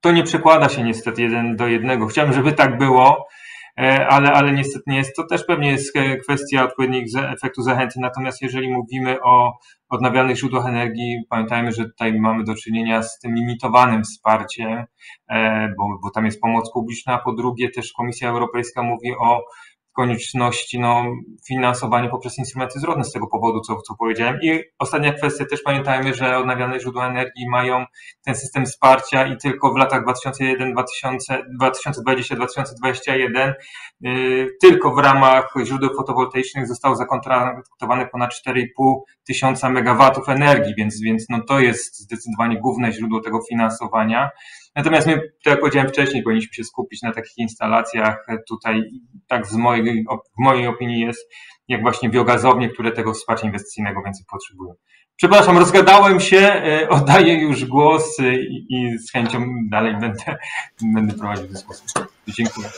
to nie przekłada się niestety jeden do jednego. Chciałem, żeby tak było, ale, ale niestety nie jest. To też pewnie jest e, kwestia odpowiednich efektu zachęty. Natomiast jeżeli mówimy o odnawialnych źródłach energii, pamiętajmy, że tutaj mamy do czynienia z tym limitowanym wsparciem, e, bo, bo tam jest pomoc publiczna, po drugie też Komisja Europejska mówi o konieczności no, finansowania poprzez instrumenty zwrotne z tego powodu, co, co powiedziałem. I ostatnia kwestia, też pamiętajmy, że odnawialne źródła energii mają ten system wsparcia i tylko w latach 2020-2021 yy, tylko w ramach źródeł fotowoltaicznych zostało zakontraktowane ponad 4,5 tysiąca megawatów energii, więc, więc no, to jest zdecydowanie główne źródło tego finansowania. Natomiast my, tak jak powiedziałem wcześniej, powinniśmy się skupić na takich instalacjach tutaj, tak z mojej, w mojej opinii jest, jak właśnie biogazownie, które tego wsparcia inwestycyjnego więcej potrzebują. Przepraszam, rozgadałem się, e, oddaję już głos e, i, i z chęcią dalej będę, będę prowadził dyskusję. Dziękuję.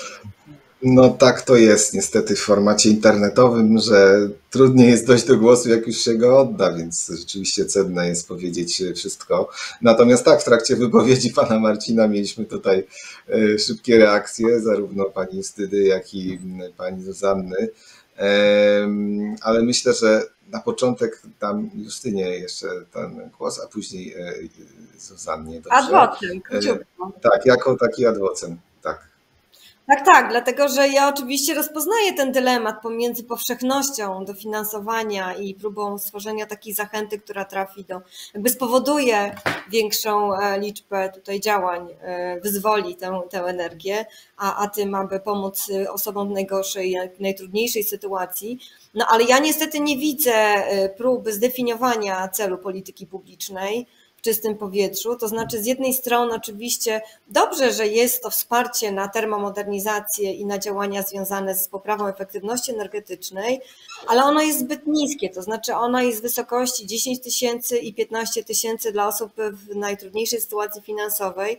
No tak to jest niestety w formacie internetowym, że trudniej jest dojść do głosu, jak już się go odda, więc rzeczywiście cenne jest powiedzieć wszystko. Natomiast tak, w trakcie wypowiedzi pana Marcina mieliśmy tutaj e, szybkie reakcje, zarówno pani Justydy, jak i pani Zuzanny. Ale myślę, że na początek dam Justynie jeszcze ten głos, a później e, Zuzannie. Adwocem, Tak, jako taki adwocem. Tak, tak, dlatego że ja oczywiście rozpoznaję ten dylemat pomiędzy powszechnością dofinansowania i próbą stworzenia takiej zachęty, która trafi do, jakby spowoduje większą e, liczbę tutaj działań, e, wyzwoli tę, tę energię, a, a tym, aby pomóc e, osobom w najgorszej, najtrudniejszej sytuacji. No ale ja niestety nie widzę próby zdefiniowania celu polityki publicznej, czystym powietrzu. To znaczy, z jednej strony, oczywiście dobrze, że jest to wsparcie na termomodernizację i na działania związane z poprawą efektywności energetycznej, ale ono jest zbyt niskie. To znaczy, ona jest w wysokości 10 tysięcy i 15 tysięcy dla osób w najtrudniejszej sytuacji finansowej.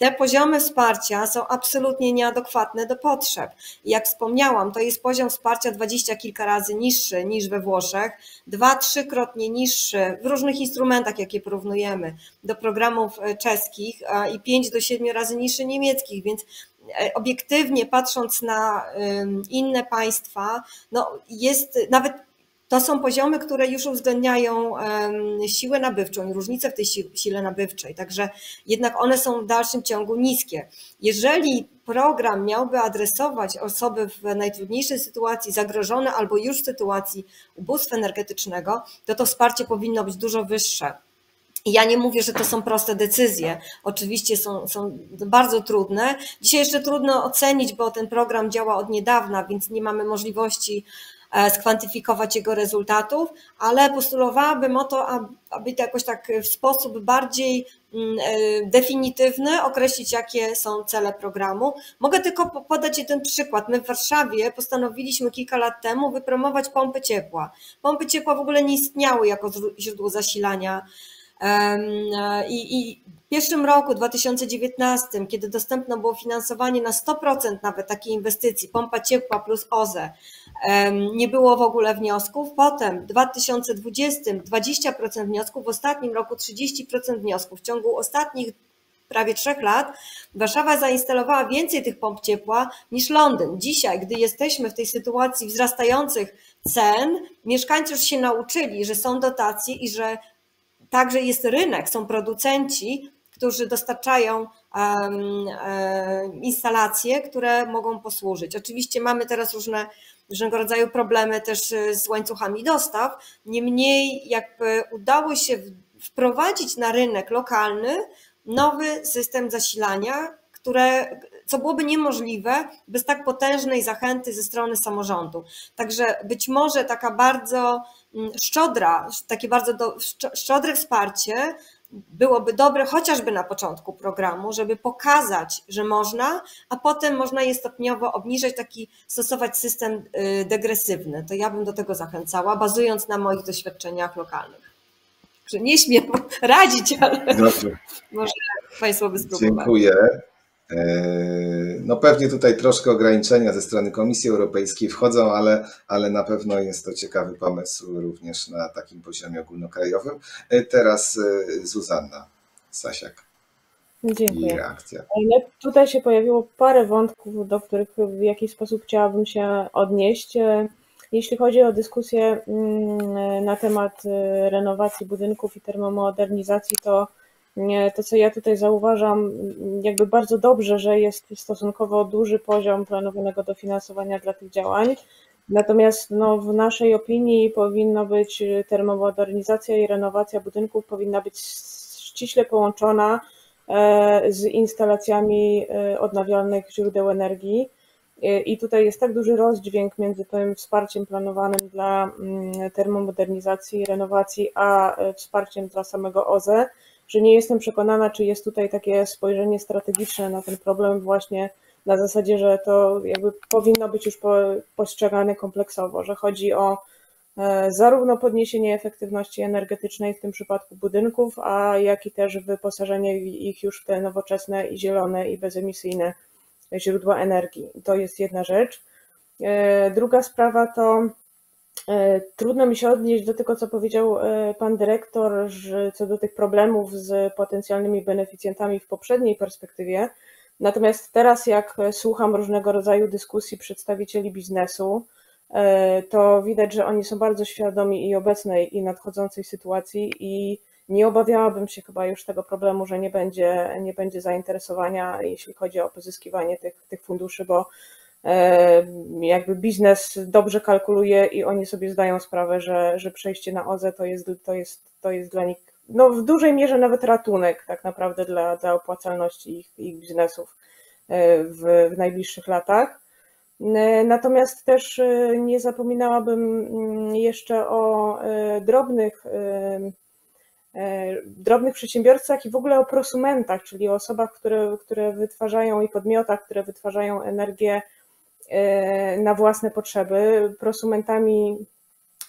Te poziomy wsparcia są absolutnie nieadekwatne do potrzeb. Jak wspomniałam, to jest poziom wsparcia dwadzieścia kilka razy niższy niż we Włoszech, dwa, trzykrotnie niższy w różnych instrumentach, jakie porównujemy do programów e, czeskich i pięć do siedmiu razy niższy niemieckich, więc e, obiektywnie patrząc na inne państwa, no jest nawet to są poziomy, które już uwzględniają siłę nabywczą i różnice w tej sile nabywczej, także jednak one są w dalszym ciągu niskie. Jeżeli program miałby adresować osoby w najtrudniejszej sytuacji, zagrożone albo już w sytuacji ubóstwa energetycznego, to to wsparcie powinno być dużo wyższe. Ja nie mówię, że to są proste decyzje. Oczywiście są, są bardzo trudne. Dzisiaj jeszcze trudno ocenić, bo ten program działa od niedawna, więc nie mamy możliwości skwantyfikować jego rezultatów, ale postulowałabym o to, aby to jakoś tak w sposób bardziej mm, e, definitywny określić, jakie są cele programu. Mogę tylko podać jeden przykład. My w Warszawie postanowiliśmy kilka lat temu wypromować pompy ciepła. Pompy ciepła w ogóle nie istniały jako źródło zasilania. I, i w pierwszym roku, 2019, kiedy dostępne było finansowanie na 100% nawet takiej inwestycji, pompa ciepła plus OZE, nie było w ogóle wniosków. Potem w 2020 20% wniosków, w ostatnim roku 30% wniosków. W ciągu ostatnich prawie trzech lat Warszawa zainstalowała więcej tych pomp ciepła niż Londyn. Dzisiaj, gdy jesteśmy w tej sytuacji wzrastających cen, mieszkańcy już się nauczyli, że są dotacje i że także jest rynek, są producenci, którzy dostarczają instalacje, które mogą posłużyć. Oczywiście mamy teraz różne różnego rodzaju problemy też e, z łańcuchami dostaw. Niemniej jakby udało się wprowadzić na rynek lokalny nowy system zasilania, które co byłoby niemożliwe bez tak potężnej zachęty ze strony samorządu. Także być może taka bardzo mm, szczodra, takie bardzo do, szczodre wsparcie byłoby dobre chociażby na początku programu, żeby pokazać, że można, a potem można je stopniowo obniżać, taki stosować system y, degresywny. To ja bym do tego zachęcała, bazując na moich doświadczeniach lokalnych. Nie śmiem (laughs) radzić, ale Dobrze. (laughs) może Państwo by spróbowali. Dziękuję. E, no pewnie tutaj troszkę ograniczenia ze strony Komisji Europejskiej wchodzą, ale, ale na pewno jest to ciekawy pomysł również na takim poziomie ogólnokrajowym. E, teraz e, Zuzanna Sasiak. Dziękuję. I reakcja. Ale tutaj się pojawiło parę wątków, do których w jakiś sposób chciałabym się odnieść. Jeśli chodzi o dyskusję mm, na temat renowacji budynków i termomodernizacji, to to, co ja tutaj zauważam, jakby bardzo dobrze, że jest stosunkowo duży poziom planowanego dofinansowania dla tych działań. Natomiast no, w naszej opinii powinno być termomodernizacja i renowacja budynków powinna być ściśle połączona e, z instalacjami e, odnawialnych źródeł energii. E, I tutaj jest tak duży rozdźwięk między tym wsparciem planowanym dla mm, termomodernizacji i renowacji, a wsparciem dla samego OZE, że nie jestem przekonana, czy jest tutaj takie spojrzenie strategiczne na ten problem właśnie na zasadzie, że to jakby powinno być już postrzegane kompleksowo, że chodzi o e, zarówno podniesienie efektywności energetycznej w tym przypadku budynków, a jak i też wyposażenie ich już w te nowoczesne i zielone i bezemisyjne źródła energii. To jest jedna rzecz. E, druga sprawa to trudno mi się odnieść do tego, co powiedział e, pan dyrektor, że co do tych problemów z potencjalnymi beneficjentami w poprzedniej perspektywie. Natomiast teraz, jak słucham różnego rodzaju dyskusji przedstawicieli biznesu, e, to widać, że oni są bardzo świadomi i obecnej, i nadchodzącej sytuacji, i nie obawiałabym się chyba już tego problemu, że nie będzie, nie będzie zainteresowania, jeśli chodzi o pozyskiwanie tych, tych funduszy, bo E, jakby biznes dobrze kalkuluje i oni sobie zdają sprawę, że, że przejście na OZE to jest, to jest, to jest dla nich no w dużej mierze nawet ratunek tak naprawdę dla, dla opłacalności ich, ich biznesów e, w, w najbliższych latach. E, natomiast też nie zapominałabym mm, jeszcze o drobnych, drobnych przedsiębiorcach i w ogóle o prosumentach, czyli o osobach, które, które wytwarzają i podmiotach, które wytwarzają energię E, na własne potrzeby. Prosumentami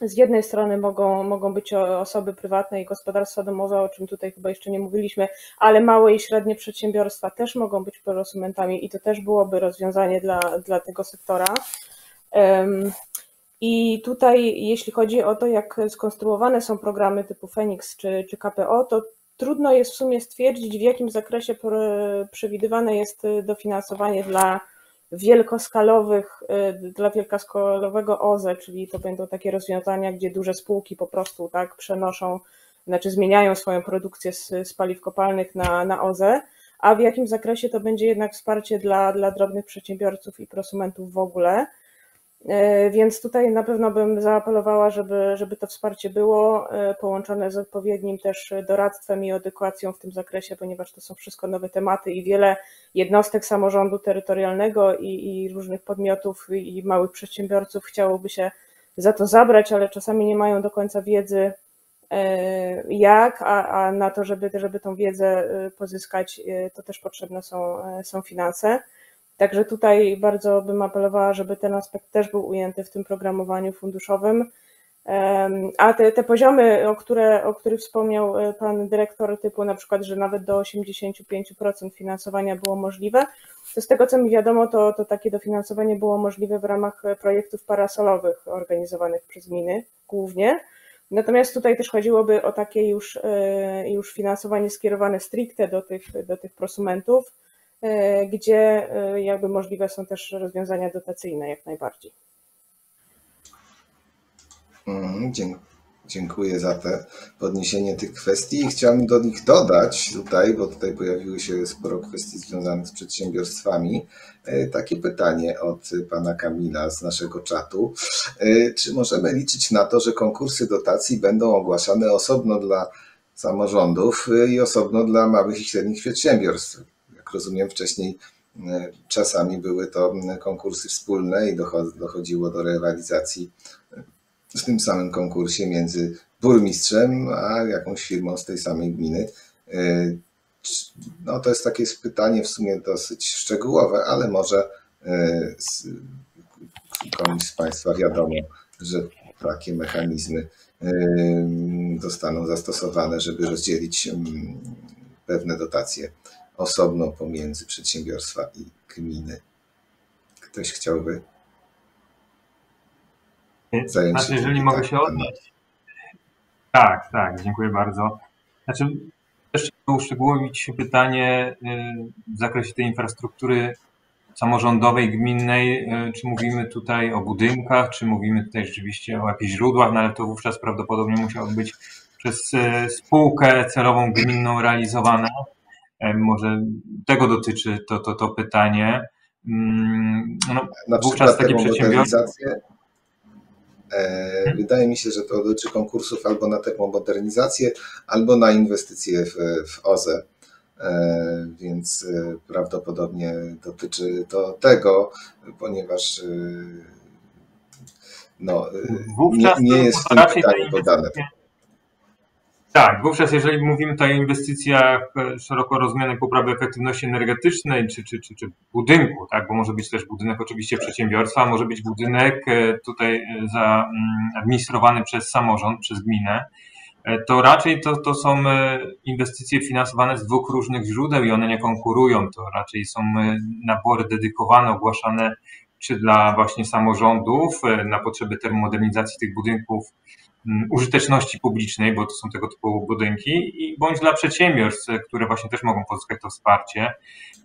z jednej strony mogą, mogą być osoby prywatne i gospodarstwa domowe, o czym tutaj chyba jeszcze nie mówiliśmy, ale małe i średnie przedsiębiorstwa też mogą być prosumentami i to też byłoby rozwiązanie dla, dla tego sektora. I tutaj, jeśli chodzi o to, jak skonstruowane są programy typu Fenix czy, czy KPO, to trudno jest w sumie stwierdzić, w jakim zakresie przewidywane jest dofinansowanie dla wielkoskalowych, y, dla wielkoskalowego OZE, czyli to będą takie rozwiązania, gdzie duże spółki po prostu tak przenoszą, znaczy zmieniają swoją produkcję z, z paliw kopalnych na, na OZE, a w jakim zakresie to będzie jednak wsparcie dla, dla drobnych przedsiębiorców i prosumentów w ogóle. E, więc tutaj na pewno bym zaapelowała, żeby, żeby to wsparcie było e, połączone z odpowiednim też doradztwem i edukacją w tym zakresie, ponieważ to są wszystko nowe tematy i wiele jednostek samorządu terytorialnego i, i różnych podmiotów i małych przedsiębiorców chciałoby się za to zabrać, ale czasami nie mają do końca wiedzy, e, jak, a, a na to, żeby, żeby tą wiedzę pozyskać, to też potrzebne są, są finanse. Także tutaj bardzo bym apelowała, żeby ten aspekt też był ujęty w tym programowaniu funduszowym. A te, te poziomy, o, które, o których wspomniał e, pan dyrektor, typu na przykład, że nawet do 85% finansowania było możliwe, to z tego co mi wiadomo, to, to takie dofinansowanie było możliwe w ramach projektów parasolowych organizowanych przez gminy głównie. Natomiast tutaj też chodziłoby o takie już, e, już finansowanie skierowane stricte do tych, do tych prosumentów, E, gdzie e, jakby możliwe są też rozwiązania dotacyjne jak najbardziej. Mhm, dziękuję za te podniesienie tych kwestii i chciałbym do nich dodać tutaj, bo tutaj pojawiły się sporo kwestii związanych z przedsiębiorstwami. E, takie pytanie od pana Kamila z naszego czatu. Czy możemy liczyć na to, że konkursy dotacji będą ogłaszane osobno dla samorządów i osobno dla małych i średnich przedsiębiorstw? Rozumiem, wcześniej czasami były to konkursy wspólne i dochodziło do rywalizacji w tym samym konkursie między burmistrzem a jakąś firmą z tej samej gminy. No to jest takie pytanie w sumie dosyć szczegółowe, ale może komuś z Państwa wiadomo, że takie mechanizmy zostaną zastosowane, żeby rozdzielić pewne dotacje osobno pomiędzy przedsiębiorstwa i gminy. Ktoś chciałby zająć znaczy, się jeżeli mogę się odnieść. Tak, tak, dziękuję bardzo. Znaczy, też uszczegółowić pytanie y, w zakresie tej infrastruktury samorządowej, gminnej, e, czy mówimy tutaj o budynkach, czy mówimy tutaj rzeczywiście o jakichś źródłach, no ale to wówczas prawdopodobnie musiało być przez e, spółkę celową gminną realizowane. E, może tego dotyczy to, to, to pytanie. Mm, no, Na wówczas takie przedsiębiorstwo. Wydaje mi się, że to dotyczy konkursów albo na termomodernizację, albo na inwestycje w, w OZE. E, więc e, prawdopodobnie dotyczy to tego, ponieważ e, no, nie, nie jest w tym pytaniu podane. Tak, wówczas jeżeli mówimy tutaj o inwestycjach szeroko rozumianej poprawy efektywności energetycznej czy, czy, czy, czy budynku, tak, bo może być też budynek oczywiście przedsiębiorstwa, może być budynek tutaj zaadministrowany mm, przez samorząd, przez gminę, E, to raczej to, to są e, inwestycje finansowane z dwóch różnych źródeł i one nie konkurują. To raczej są e, nabory dedykowane, ogłaszane czy dla właśnie samorządów na potrzeby termomodernizacji tych budynków użyteczności publicznej, bo to są tego typu budynki, i bądź dla przedsiębiorstw, które właśnie też mogą pozyskać to wsparcie.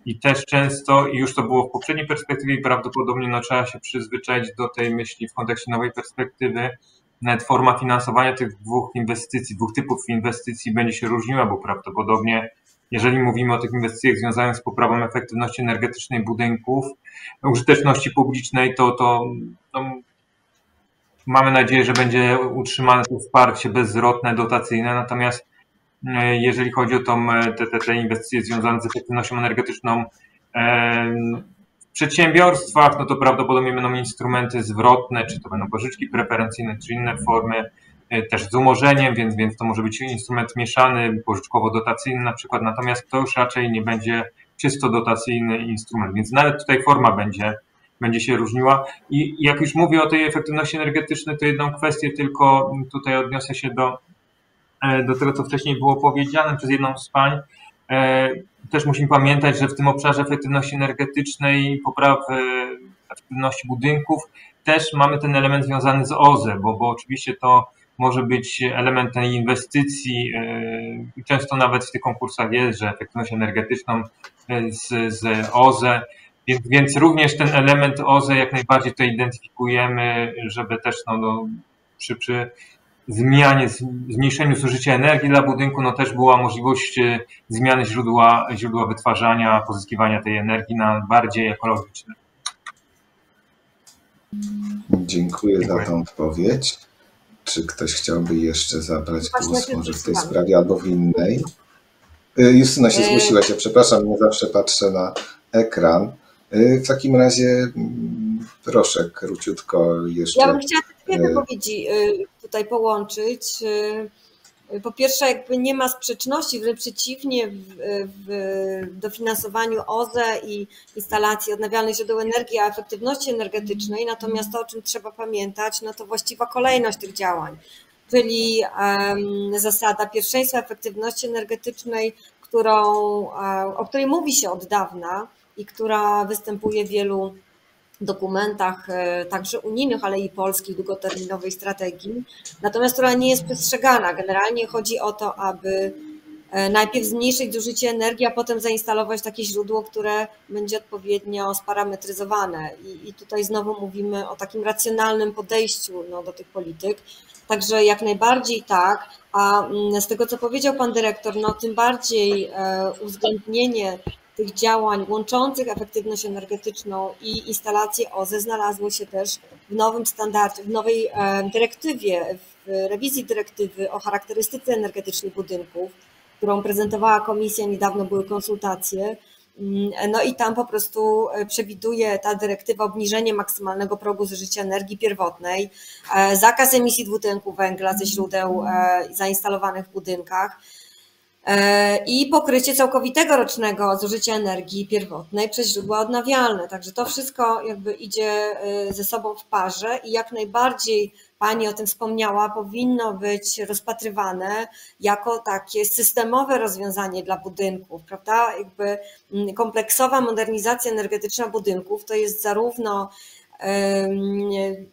I też często, i już to było w poprzedniej perspektywie, i prawdopodobnie no, trzeba się przyzwyczaić do tej myśli w kontekście nowej perspektywy, nawet forma finansowania tych dwóch inwestycji, dwóch typów inwestycji będzie się różniła, bo prawdopodobnie jeżeli mówimy o tych inwestycjach związanych z poprawą efektywności energetycznej budynków, użyteczności publicznej, to, to, to mamy nadzieję, że będzie utrzymane to wsparcie bezzwrotne, dotacyjne. Natomiast e, jeżeli chodzi o tą, e, te, te, inwestycje związane z efektywnością energetyczną, przedsiębiorstwach, no to prawdopodobnie będą instrumenty zwrotne, czy to będą pożyczki preferencyjne, czy inne formy, e, też z umorzeniem, więc, więc to może być instrument mieszany, pożyczkowo-dotacyjny na przykład, natomiast to już raczej nie będzie czysto dotacyjny instrument, więc nawet tutaj forma będzie, będzie się różniła. I jak już mówię o tej efektywności energetycznej, to jedną kwestię tylko tutaj odniosę się do, e, do tego, co wcześniej było powiedziane przez jedną z pań, E, też musimy pamiętać, że w tym obszarze efektywności energetycznej, poprawy efektywności budynków, też mamy ten element związany z OZE, bo, bo oczywiście to może być element tej inwestycji e, często nawet w tych konkursach jest, że efektywność energetyczną z, z OZE, więc, więc również ten element OZE jak najbardziej tutaj identyfikujemy, żeby też no, no, przy, przy zmianie, zmniejszeniu zużycia energii dla budynku, no też była możliwość e, zmiany źródła, źródła wytwarzania, pozyskiwania tej energii na bardziej ekologiczne. Dziękuję, Dziękuję. za tą odpowiedź. Czy ktoś chciałby jeszcze zabrać głos może w tej sprawie albo w innej? E, Justyna się e, zgłosiła się, przepraszam, nie zawsze patrzę na ekran. W takim razie mm, proszę króciutko jeszcze. Ja bym chciała dwie wypowiedzi tutaj połączyć. Po pierwsze, jakby nie ma sprzeczności, wręcz przeciwnie, w, w dofinansowaniu OZE i instalacji odnawialnych źródeł energii, a efektywności energetycznej. Natomiast to, o czym trzeba pamiętać, no to właściwa kolejność tych działań, czyli um, zasada pierwszeństwa efektywności energetycznej, którą, o której mówi się od dawna i która występuje w wielu dokumentach e, także unijnych, ale i polskich długoterminowej strategii, natomiast która nie jest przestrzegana. Generalnie chodzi o to, aby e, najpierw zmniejszyć zużycie energii, a potem zainstalować takie źródło, które będzie odpowiednio sparametryzowane. I, i tutaj znowu mówimy o takim racjonalnym podejściu no, do tych polityk. Także jak najbardziej tak, a mm, z tego co powiedział pan dyrektor, no tym bardziej e, uwzględnienie tych działań łączących efektywność energetyczną i instalacje OZE znalazło się też w nowym standardzie, w nowej e, dyrektywie, w rewizji dyrektywy o charakterystyce energetycznej budynków, którą prezentowała komisja, niedawno były konsultacje. Mm, no i tam po prostu przewiduje ta dyrektywa obniżenie maksymalnego progu zużycia energii pierwotnej, zakaz emisji dwutlenku węgla ze źródeł zainstalowanych w budynkach, E, i pokrycie całkowitego rocznego zużycia energii pierwotnej przez źródła odnawialne. Także to wszystko jakby idzie e, ze sobą w parze i jak najbardziej Pani o tym wspomniała, powinno być rozpatrywane jako takie systemowe rozwiązanie dla budynków, prawda? Jakby mm, kompleksowa modernizacja energetyczna budynków to jest zarówno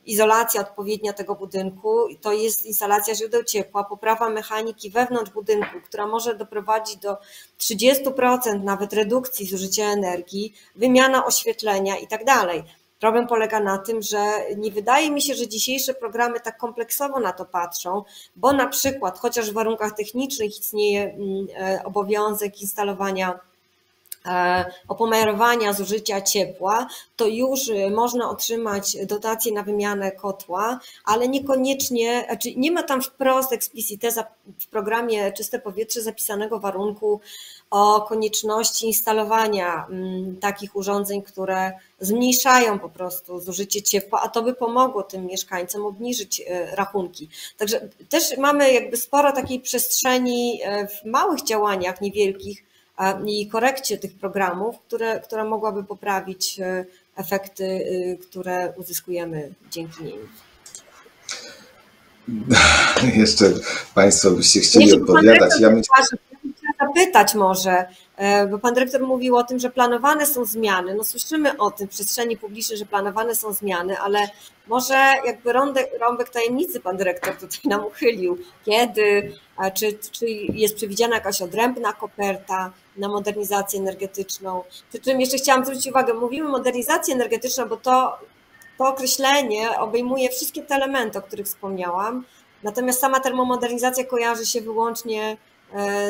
izolacja odpowiednia tego budynku, to jest instalacja źródeł ciepła, poprawa mechaniki wewnątrz budynku, która może doprowadzić do 30% nawet redukcji zużycia energii, wymiana oświetlenia i tak dalej. Problem polega na tym, że nie wydaje mi się, że dzisiejsze programy tak kompleksowo na to patrzą, bo na przykład, chociaż w warunkach technicznych istnieje e, obowiązek instalowania opomiarowania zużycia ciepła, to już y, można otrzymać dotację na wymianę kotła, ale niekoniecznie, znaczy nie ma tam wprost eksplicite w programie Czyste Powietrze zapisanego warunku o konieczności instalowania mm, takich urządzeń, które zmniejszają po prostu zużycie ciepła, a to by pomogło tym mieszkańcom obniżyć y, rachunki. Także też mamy jakby sporo takiej przestrzeni w małych działaniach niewielkich, i korekcie tych programów, które, która mogłaby poprawić e, efekty, e, które uzyskujemy dzięki nim. (laughs) Jeszcze Państwo byście chcieli odpowiadać. Ja bym zapytać może, e, bo Pan Dyrektor mówił o tym, że planowane są zmiany. No słyszymy o tym w przestrzeni publicznej, że planowane są zmiany, ale może jakby rąbek, tajemnicy Pan Dyrektor tutaj nam uchylił. Kiedy, czy, czy jest przewidziana jakaś odrębna koperta, na modernizację energetyczną. Przy czym jeszcze chciałam zwrócić uwagę, mówimy modernizacja energetyczna, bo to, to określenie obejmuje wszystkie te elementy, o których wspomniałam, natomiast sama termomodernizacja kojarzy się wyłącznie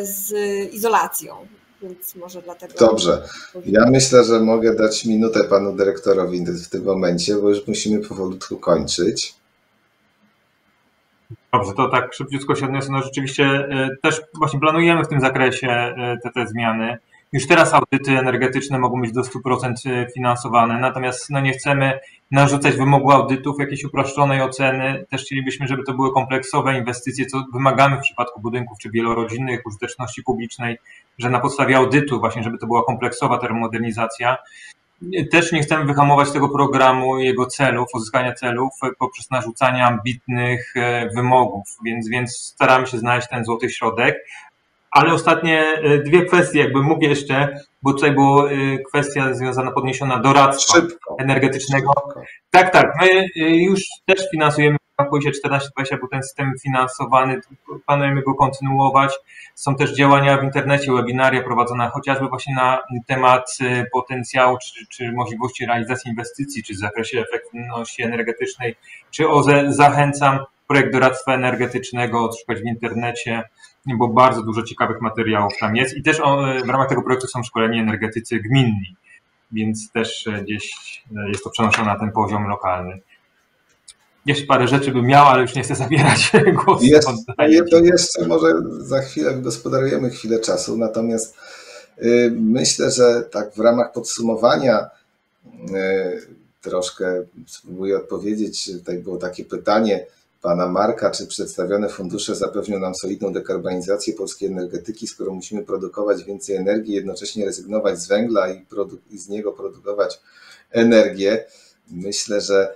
z izolacją. Więc może dlatego. Dobrze. Ja myślę, że mogę dać minutę panu dyrektorowi w tym momencie, bo już musimy powolutku kończyć. Dobrze, to tak szybciutko się odniosę. No rzeczywiście e, też właśnie planujemy w tym zakresie e, te, te zmiany. Już teraz audyty energetyczne mogą być do 100% e, finansowane, natomiast no nie chcemy narzucać wymogu audytów, jakiejś uproszczonej oceny. Też chcielibyśmy, żeby to były kompleksowe inwestycje, co wymagamy w przypadku budynków czy wielorodzinnych, użyteczności publicznej, że na podstawie audytu właśnie, żeby to była kompleksowa termomodernizacja. Też nie chcemy wyhamować tego programu, jego celów, uzyskania celów poprzez narzucanie ambitnych e, wymogów, więc, więc staramy się znaleźć ten złoty środek. Ale ostatnie e, dwie kwestie, jakby mógł jeszcze, bo tutaj była e, kwestia związana, podniesiona doradztwa Szybko. energetycznego. Szybko. Tak, tak. My już też finansujemy Pulsie 1420 był ten system finansowany, planujemy go kontynuować. Są też działania w internecie, webinaria prowadzone chociażby właśnie na temat potencjału czy, czy możliwości realizacji inwestycji, czy w zakresie efektywności energetycznej, czy OZE. Zachęcam projekt doradztwa energetycznego odszukać w internecie, bo bardzo dużo ciekawych materiałów tam jest i też w ramach tego projektu są szkoleni energetycy gminni, więc też e, gdzieś e, jest to przenoszone na ten poziom lokalny. Jeszcze parę rzeczy bym miał, ale już nie chcę zabierać (laughs) głosu. Jest, to jeszcze może za chwilę wygospodarujemy chwilę czasu, natomiast y, myślę, że tak w ramach podsumowania y, troszkę spróbuję odpowiedzieć. Tutaj było takie pytanie pana Marka, czy przedstawione fundusze zapewnią nam solidną dekarbonizację polskiej energetyki, skoro musimy produkować więcej energii, jednocześnie rezygnować z węgla i, i z niego produkować energię. Myślę, że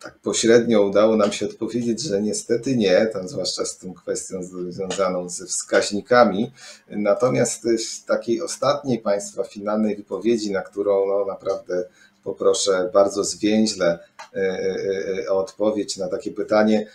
tak pośrednio udało nam się odpowiedzieć, że niestety nie, tam zwłaszcza z tą kwestią związaną ze wskaźnikami. Natomiast w takiej ostatniej Państwa finalnej wypowiedzi, na którą no, naprawdę poproszę bardzo zwięźle e, e, e, o odpowiedź na takie pytanie,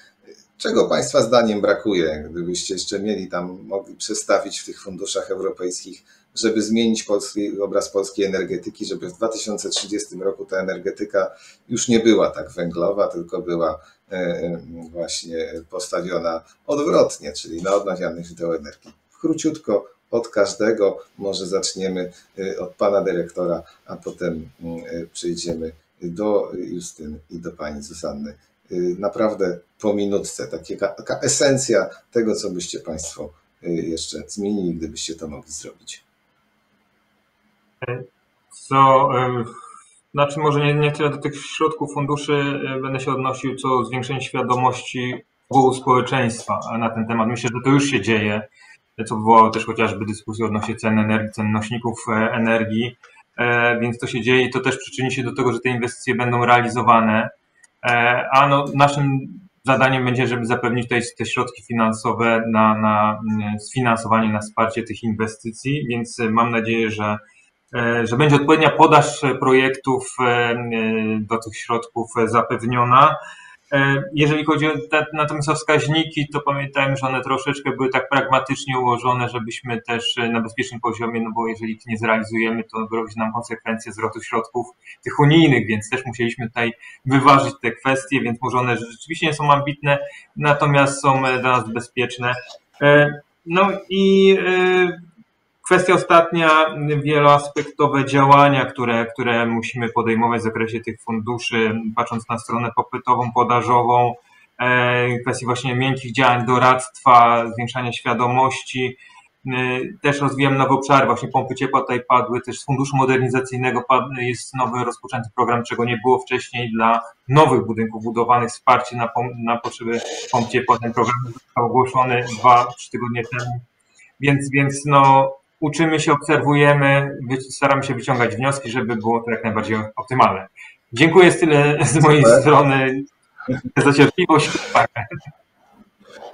Czego Państwa zdaniem brakuje, gdybyście jeszcze mieli tam, mogli przedstawić w tych funduszach europejskich żeby zmienić polski, obraz polskiej energetyki, żeby w 2030 roku ta energetyka już nie była tak węglowa, tylko była e, e, właśnie postawiona odwrotnie, czyli na odnawialnych źródeł energii. Króciutko od każdego, może zaczniemy e, od pana dyrektora, a potem przejdziemy do Justyny i do pani Zuzanny. Naprawdę po minutce, taka, taka esencja tego, co byście Państwo jeszcze zmienili, gdybyście to mogli zrobić. co, znaczy może nie, nie tyle do tych środków funduszy będę się odnosił, co zwiększenie świadomości ogółu społeczeństwa na ten temat. Myślę, że to już się dzieje, co wywołało też chociażby dyskusję odnośnie cen energii, cen nośników energii, więc to się dzieje i to też przyczyni się do tego, że te inwestycje będą realizowane. A no, naszym zadaniem będzie, żeby zapewnić te, środki finansowe na, na mm, sfinansowanie, na wsparcie tych inwestycji, więc mam nadzieję, że, e, że będzie odpowiednia podaż projektów e, do tych środków zapewniona. E, jeżeli chodzi o te, natomiast o wskaźniki, to pamiętajmy, że one troszeczkę były tak pragmatycznie ułożone, żebyśmy też na bezpiecznym poziomie, no bo jeżeli ich nie zrealizujemy, to grozi nam konsekwencje zwrotu środków tych unijnych, więc też musieliśmy tutaj wyważyć te kwestie, więc może one rzeczywiście nie są ambitne, natomiast są dla nas bezpieczne. E, no i e, Kwestia ostatnia, wieloaspektowe działania, które, które musimy podejmować w zakresie tych funduszy, patrząc na stronę popytową, podażową, e, kwestii właśnie miękkich działań, doradztwa, zwiększania świadomości. E, też rozwijam nowe obszary, właśnie pompy ciepła tutaj padły, też z funduszu modernizacyjnego jest nowy rozpoczęty program, czego nie było wcześniej dla nowych budynków budowanych, wsparcie na, na potrzeby pomp ciepła. Ten program został ogłoszony dwa, trzy tygodnie temu. Więc, więc no, uczymy się, obserwujemy, staramy się wyciągać wnioski, żeby było to jak najbardziej optymalne. Dziękuję tyle (laughs) z mojej Super. strony za cierpliwość.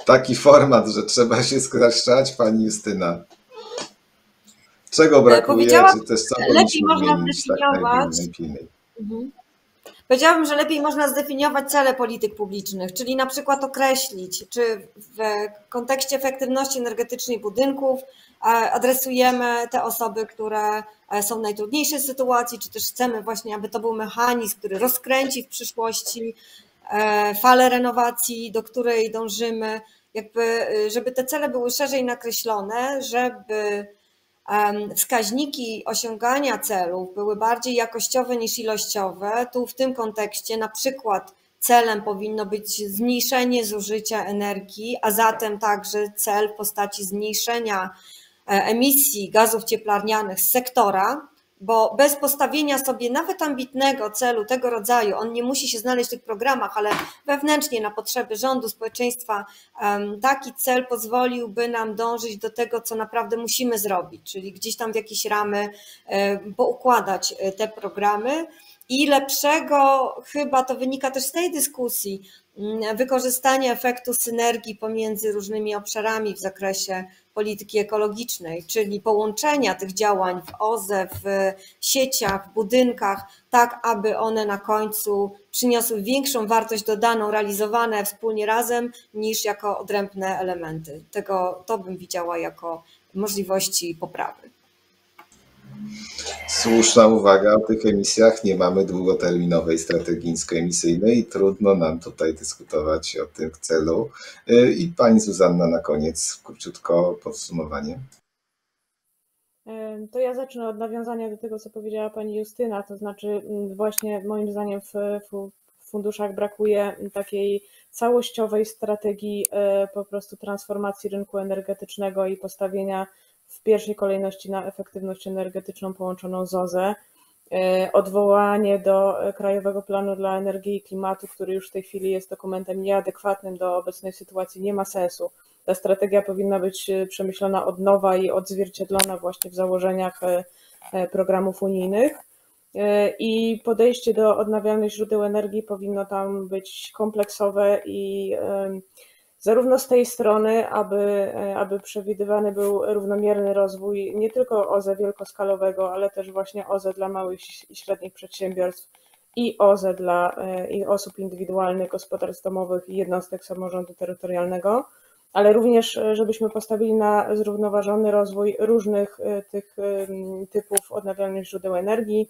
Taki format, że trzeba się skraszczać, pani Justyna. Czego brakuje, czy też co lepiej można tak zdefiniować. Mhm. Powiedziałabym, że lepiej można zdefiniować cele polityk publicznych, czyli na przykład określić, czy w kontekście efektywności energetycznej budynków adresujemy te osoby, które e, są w najtrudniejszej sytuacji, czy też chcemy właśnie, aby to był mechanizm, który rozkręci w przyszłości e, falę renowacji, do której dążymy, jakby, e, żeby te cele były szerzej nakreślone, żeby wskaźniki osiągania celów były bardziej jakościowe niż ilościowe. Tu w tym kontekście na przykład celem powinno być zmniejszenie zużycia energii, a zatem także cel w postaci zmniejszenia E, emisji gazów cieplarnianych z sektora, bo bez postawienia sobie nawet ambitnego celu tego rodzaju, on nie musi się znaleźć w tych programach, ale wewnętrznie na potrzeby rządu, społeczeństwa, taki cel pozwoliłby nam dążyć do tego, co naprawdę musimy zrobić, czyli gdzieś tam w jakieś ramy e, poukładać e, te programy. I lepszego, chyba to wynika też z tej dyskusji, wykorzystania efektu synergii pomiędzy różnymi obszarami w zakresie polityki ekologicznej, czyli połączenia tych działań w OZE, w sieciach, w budynkach, tak aby one na końcu przyniosły większą wartość dodaną, realizowane wspólnie razem, niż jako odrębne elementy. Tego to bym widziała jako możliwości poprawy. Słuszna uwaga, o tych emisjach nie mamy długoterminowej strategii niskoemisyjnej i trudno nam tutaj dyskutować o tym celu. Y, I pani Zuzanna na koniec, króciutko podsumowanie. To ja zacznę od nawiązania do tego, co powiedziała pani Justyna, to znaczy mm, właśnie moim zdaniem w, w funduszach brakuje takiej całościowej strategii y, po prostu transformacji rynku energetycznego i postawienia w pierwszej kolejności na efektywność energetyczną połączoną z OZE, e, odwołanie do Krajowego Planu dla Energii i Klimatu, który już w tej chwili jest dokumentem nieadekwatnym do obecnej sytuacji, nie ma sensu. Ta strategia powinna być e, przemyślana od nowa i odzwierciedlona właśnie w założeniach e, programów unijnych. I podejście do odnawialnych źródeł energii powinno tam być kompleksowe i zarówno z tej strony, aby, e, aby przewidywany był równomierny rozwój nie tylko OZE wielkoskalowego, ale też właśnie OZE dla małych i średnich przedsiębiorstw i OZE dla e, i osób indywidualnych, gospodarstw domowych i jednostek samorządu terytorialnego, ale również e, żebyśmy postawili na zrównoważony rozwój różnych tych typów odnawialnych źródeł energii,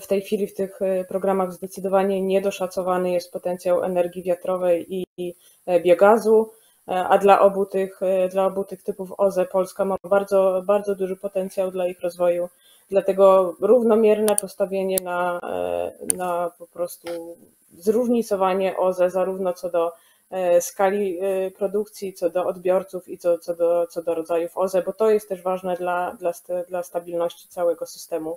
w tej chwili w tych e, programach zdecydowanie niedoszacowany jest potencjał energii wiatrowej i e, biogazu, e, a dla obu tych, dla obu tych typów OZE Polska ma bardzo, bardzo duży potencjał dla ich rozwoju. Dlatego równomierne postawienie na, na po prostu zróżnicowanie OZE, zarówno co do skali produkcji, co do odbiorców i co, co, do, co do rodzajów OZE, bo to jest też ważne dla, dla, dla stabilności całego systemu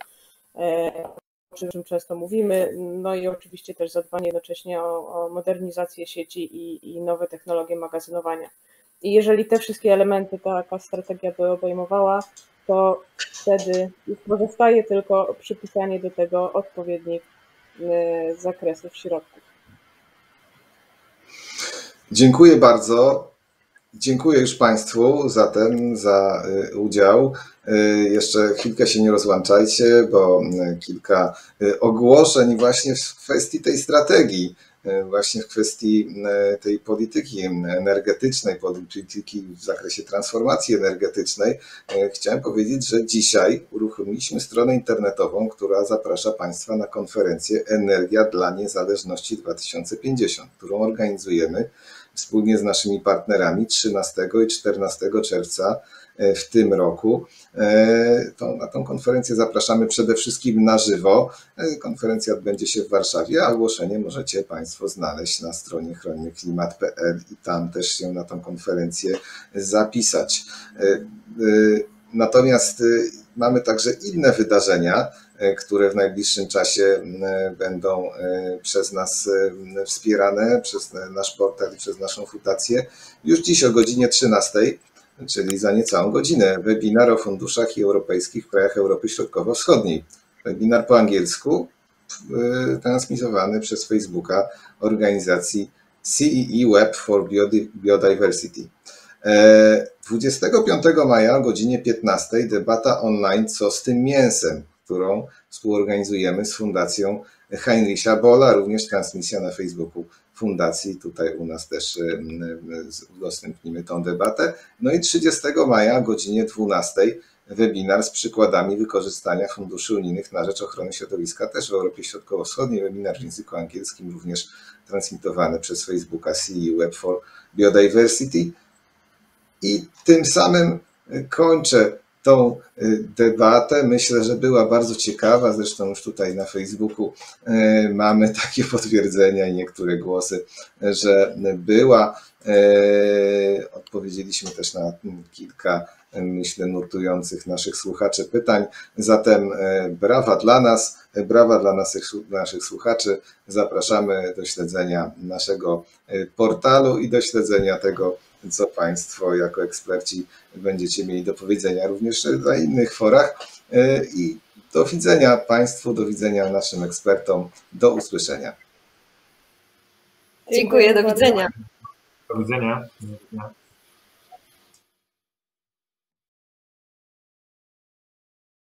czym często mówimy, no i oczywiście też zadbanie jednocześnie o, o modernizację sieci i, i nowe technologie magazynowania. I jeżeli te wszystkie elementy taka strategia by obejmowała, to wtedy pozostaje tylko przypisanie do tego odpowiednich zakresów środków. Dziękuję bardzo. Dziękuję już Państwu zatem za y, udział. Y, jeszcze chwilkę się nie rozłączajcie, bo y, kilka ogłoszeń właśnie w kwestii tej strategii, właśnie w kwestii tej polityki energetycznej, polityki w zakresie transformacji energetycznej. Chciałem powiedzieć, że dzisiaj uruchomiliśmy stronę internetową, która zaprasza Państwa na konferencję Energia dla Niezależności 2050, którą organizujemy wspólnie z naszymi partnerami 13 i 14 czerwca e, w tym roku. E, to na tą konferencję zapraszamy przede wszystkim na żywo. E, konferencja odbędzie się w Warszawie, a ogłoszenie możecie Państwo znaleźć na stronie chronyklimat.pl i tam też się na tą konferencję zapisać. Natomiast mamy także inne wydarzenia, które w najbliższym czasie e, będą e, przez nas wspierane, przez nasz portal i przez naszą fundację. Już dziś o godzinie 13, czyli za niecałą godzinę, webinar o funduszach europejskich w krajach Europy Środkowo-Wschodniej. Webinar po angielsku, transmitowany przez Facebooka organizacji CEE Web for Biodiversity. 25 maja o godzinie 15 debata online Co z tym mięsem? Którą współorganizujemy z Fundacją Heinricha Bolla, również transmisja na Facebooku Fundacji. Tutaj u nas też udostępnimy tą debatę. No i 30 maja o godzinie 12 webinar z przykładami wykorzystania funduszy unijnych na rzecz ochrony środowiska, też w Europie Środkowo-Wschodniej, webinar w języku angielskim, również transmitowany przez Facebooka CE Web for Biodiversity. I tym samym kończę tą y, debatę. Myślę, że była bardzo ciekawa. Zresztą już tutaj na Facebooku y, mamy (laughs) takie potwierdzenia i niektóre głosy, że była. Y, odpowiedzieliśmy też na kilka, myślę, nurtujących naszych słuchaczy pytań. Zatem brawa dla nas, brawa dla naszych, naszych słuchaczy. Zapraszamy do śledzenia naszego portalu i do śledzenia tego, co Państwo jako eksperci będziecie mieli do powiedzenia również na innych forach. E, I do widzenia Państwu, do widzenia naszym ekspertom, do usłyszenia. Dziękuję, do widzenia. Do widzenia.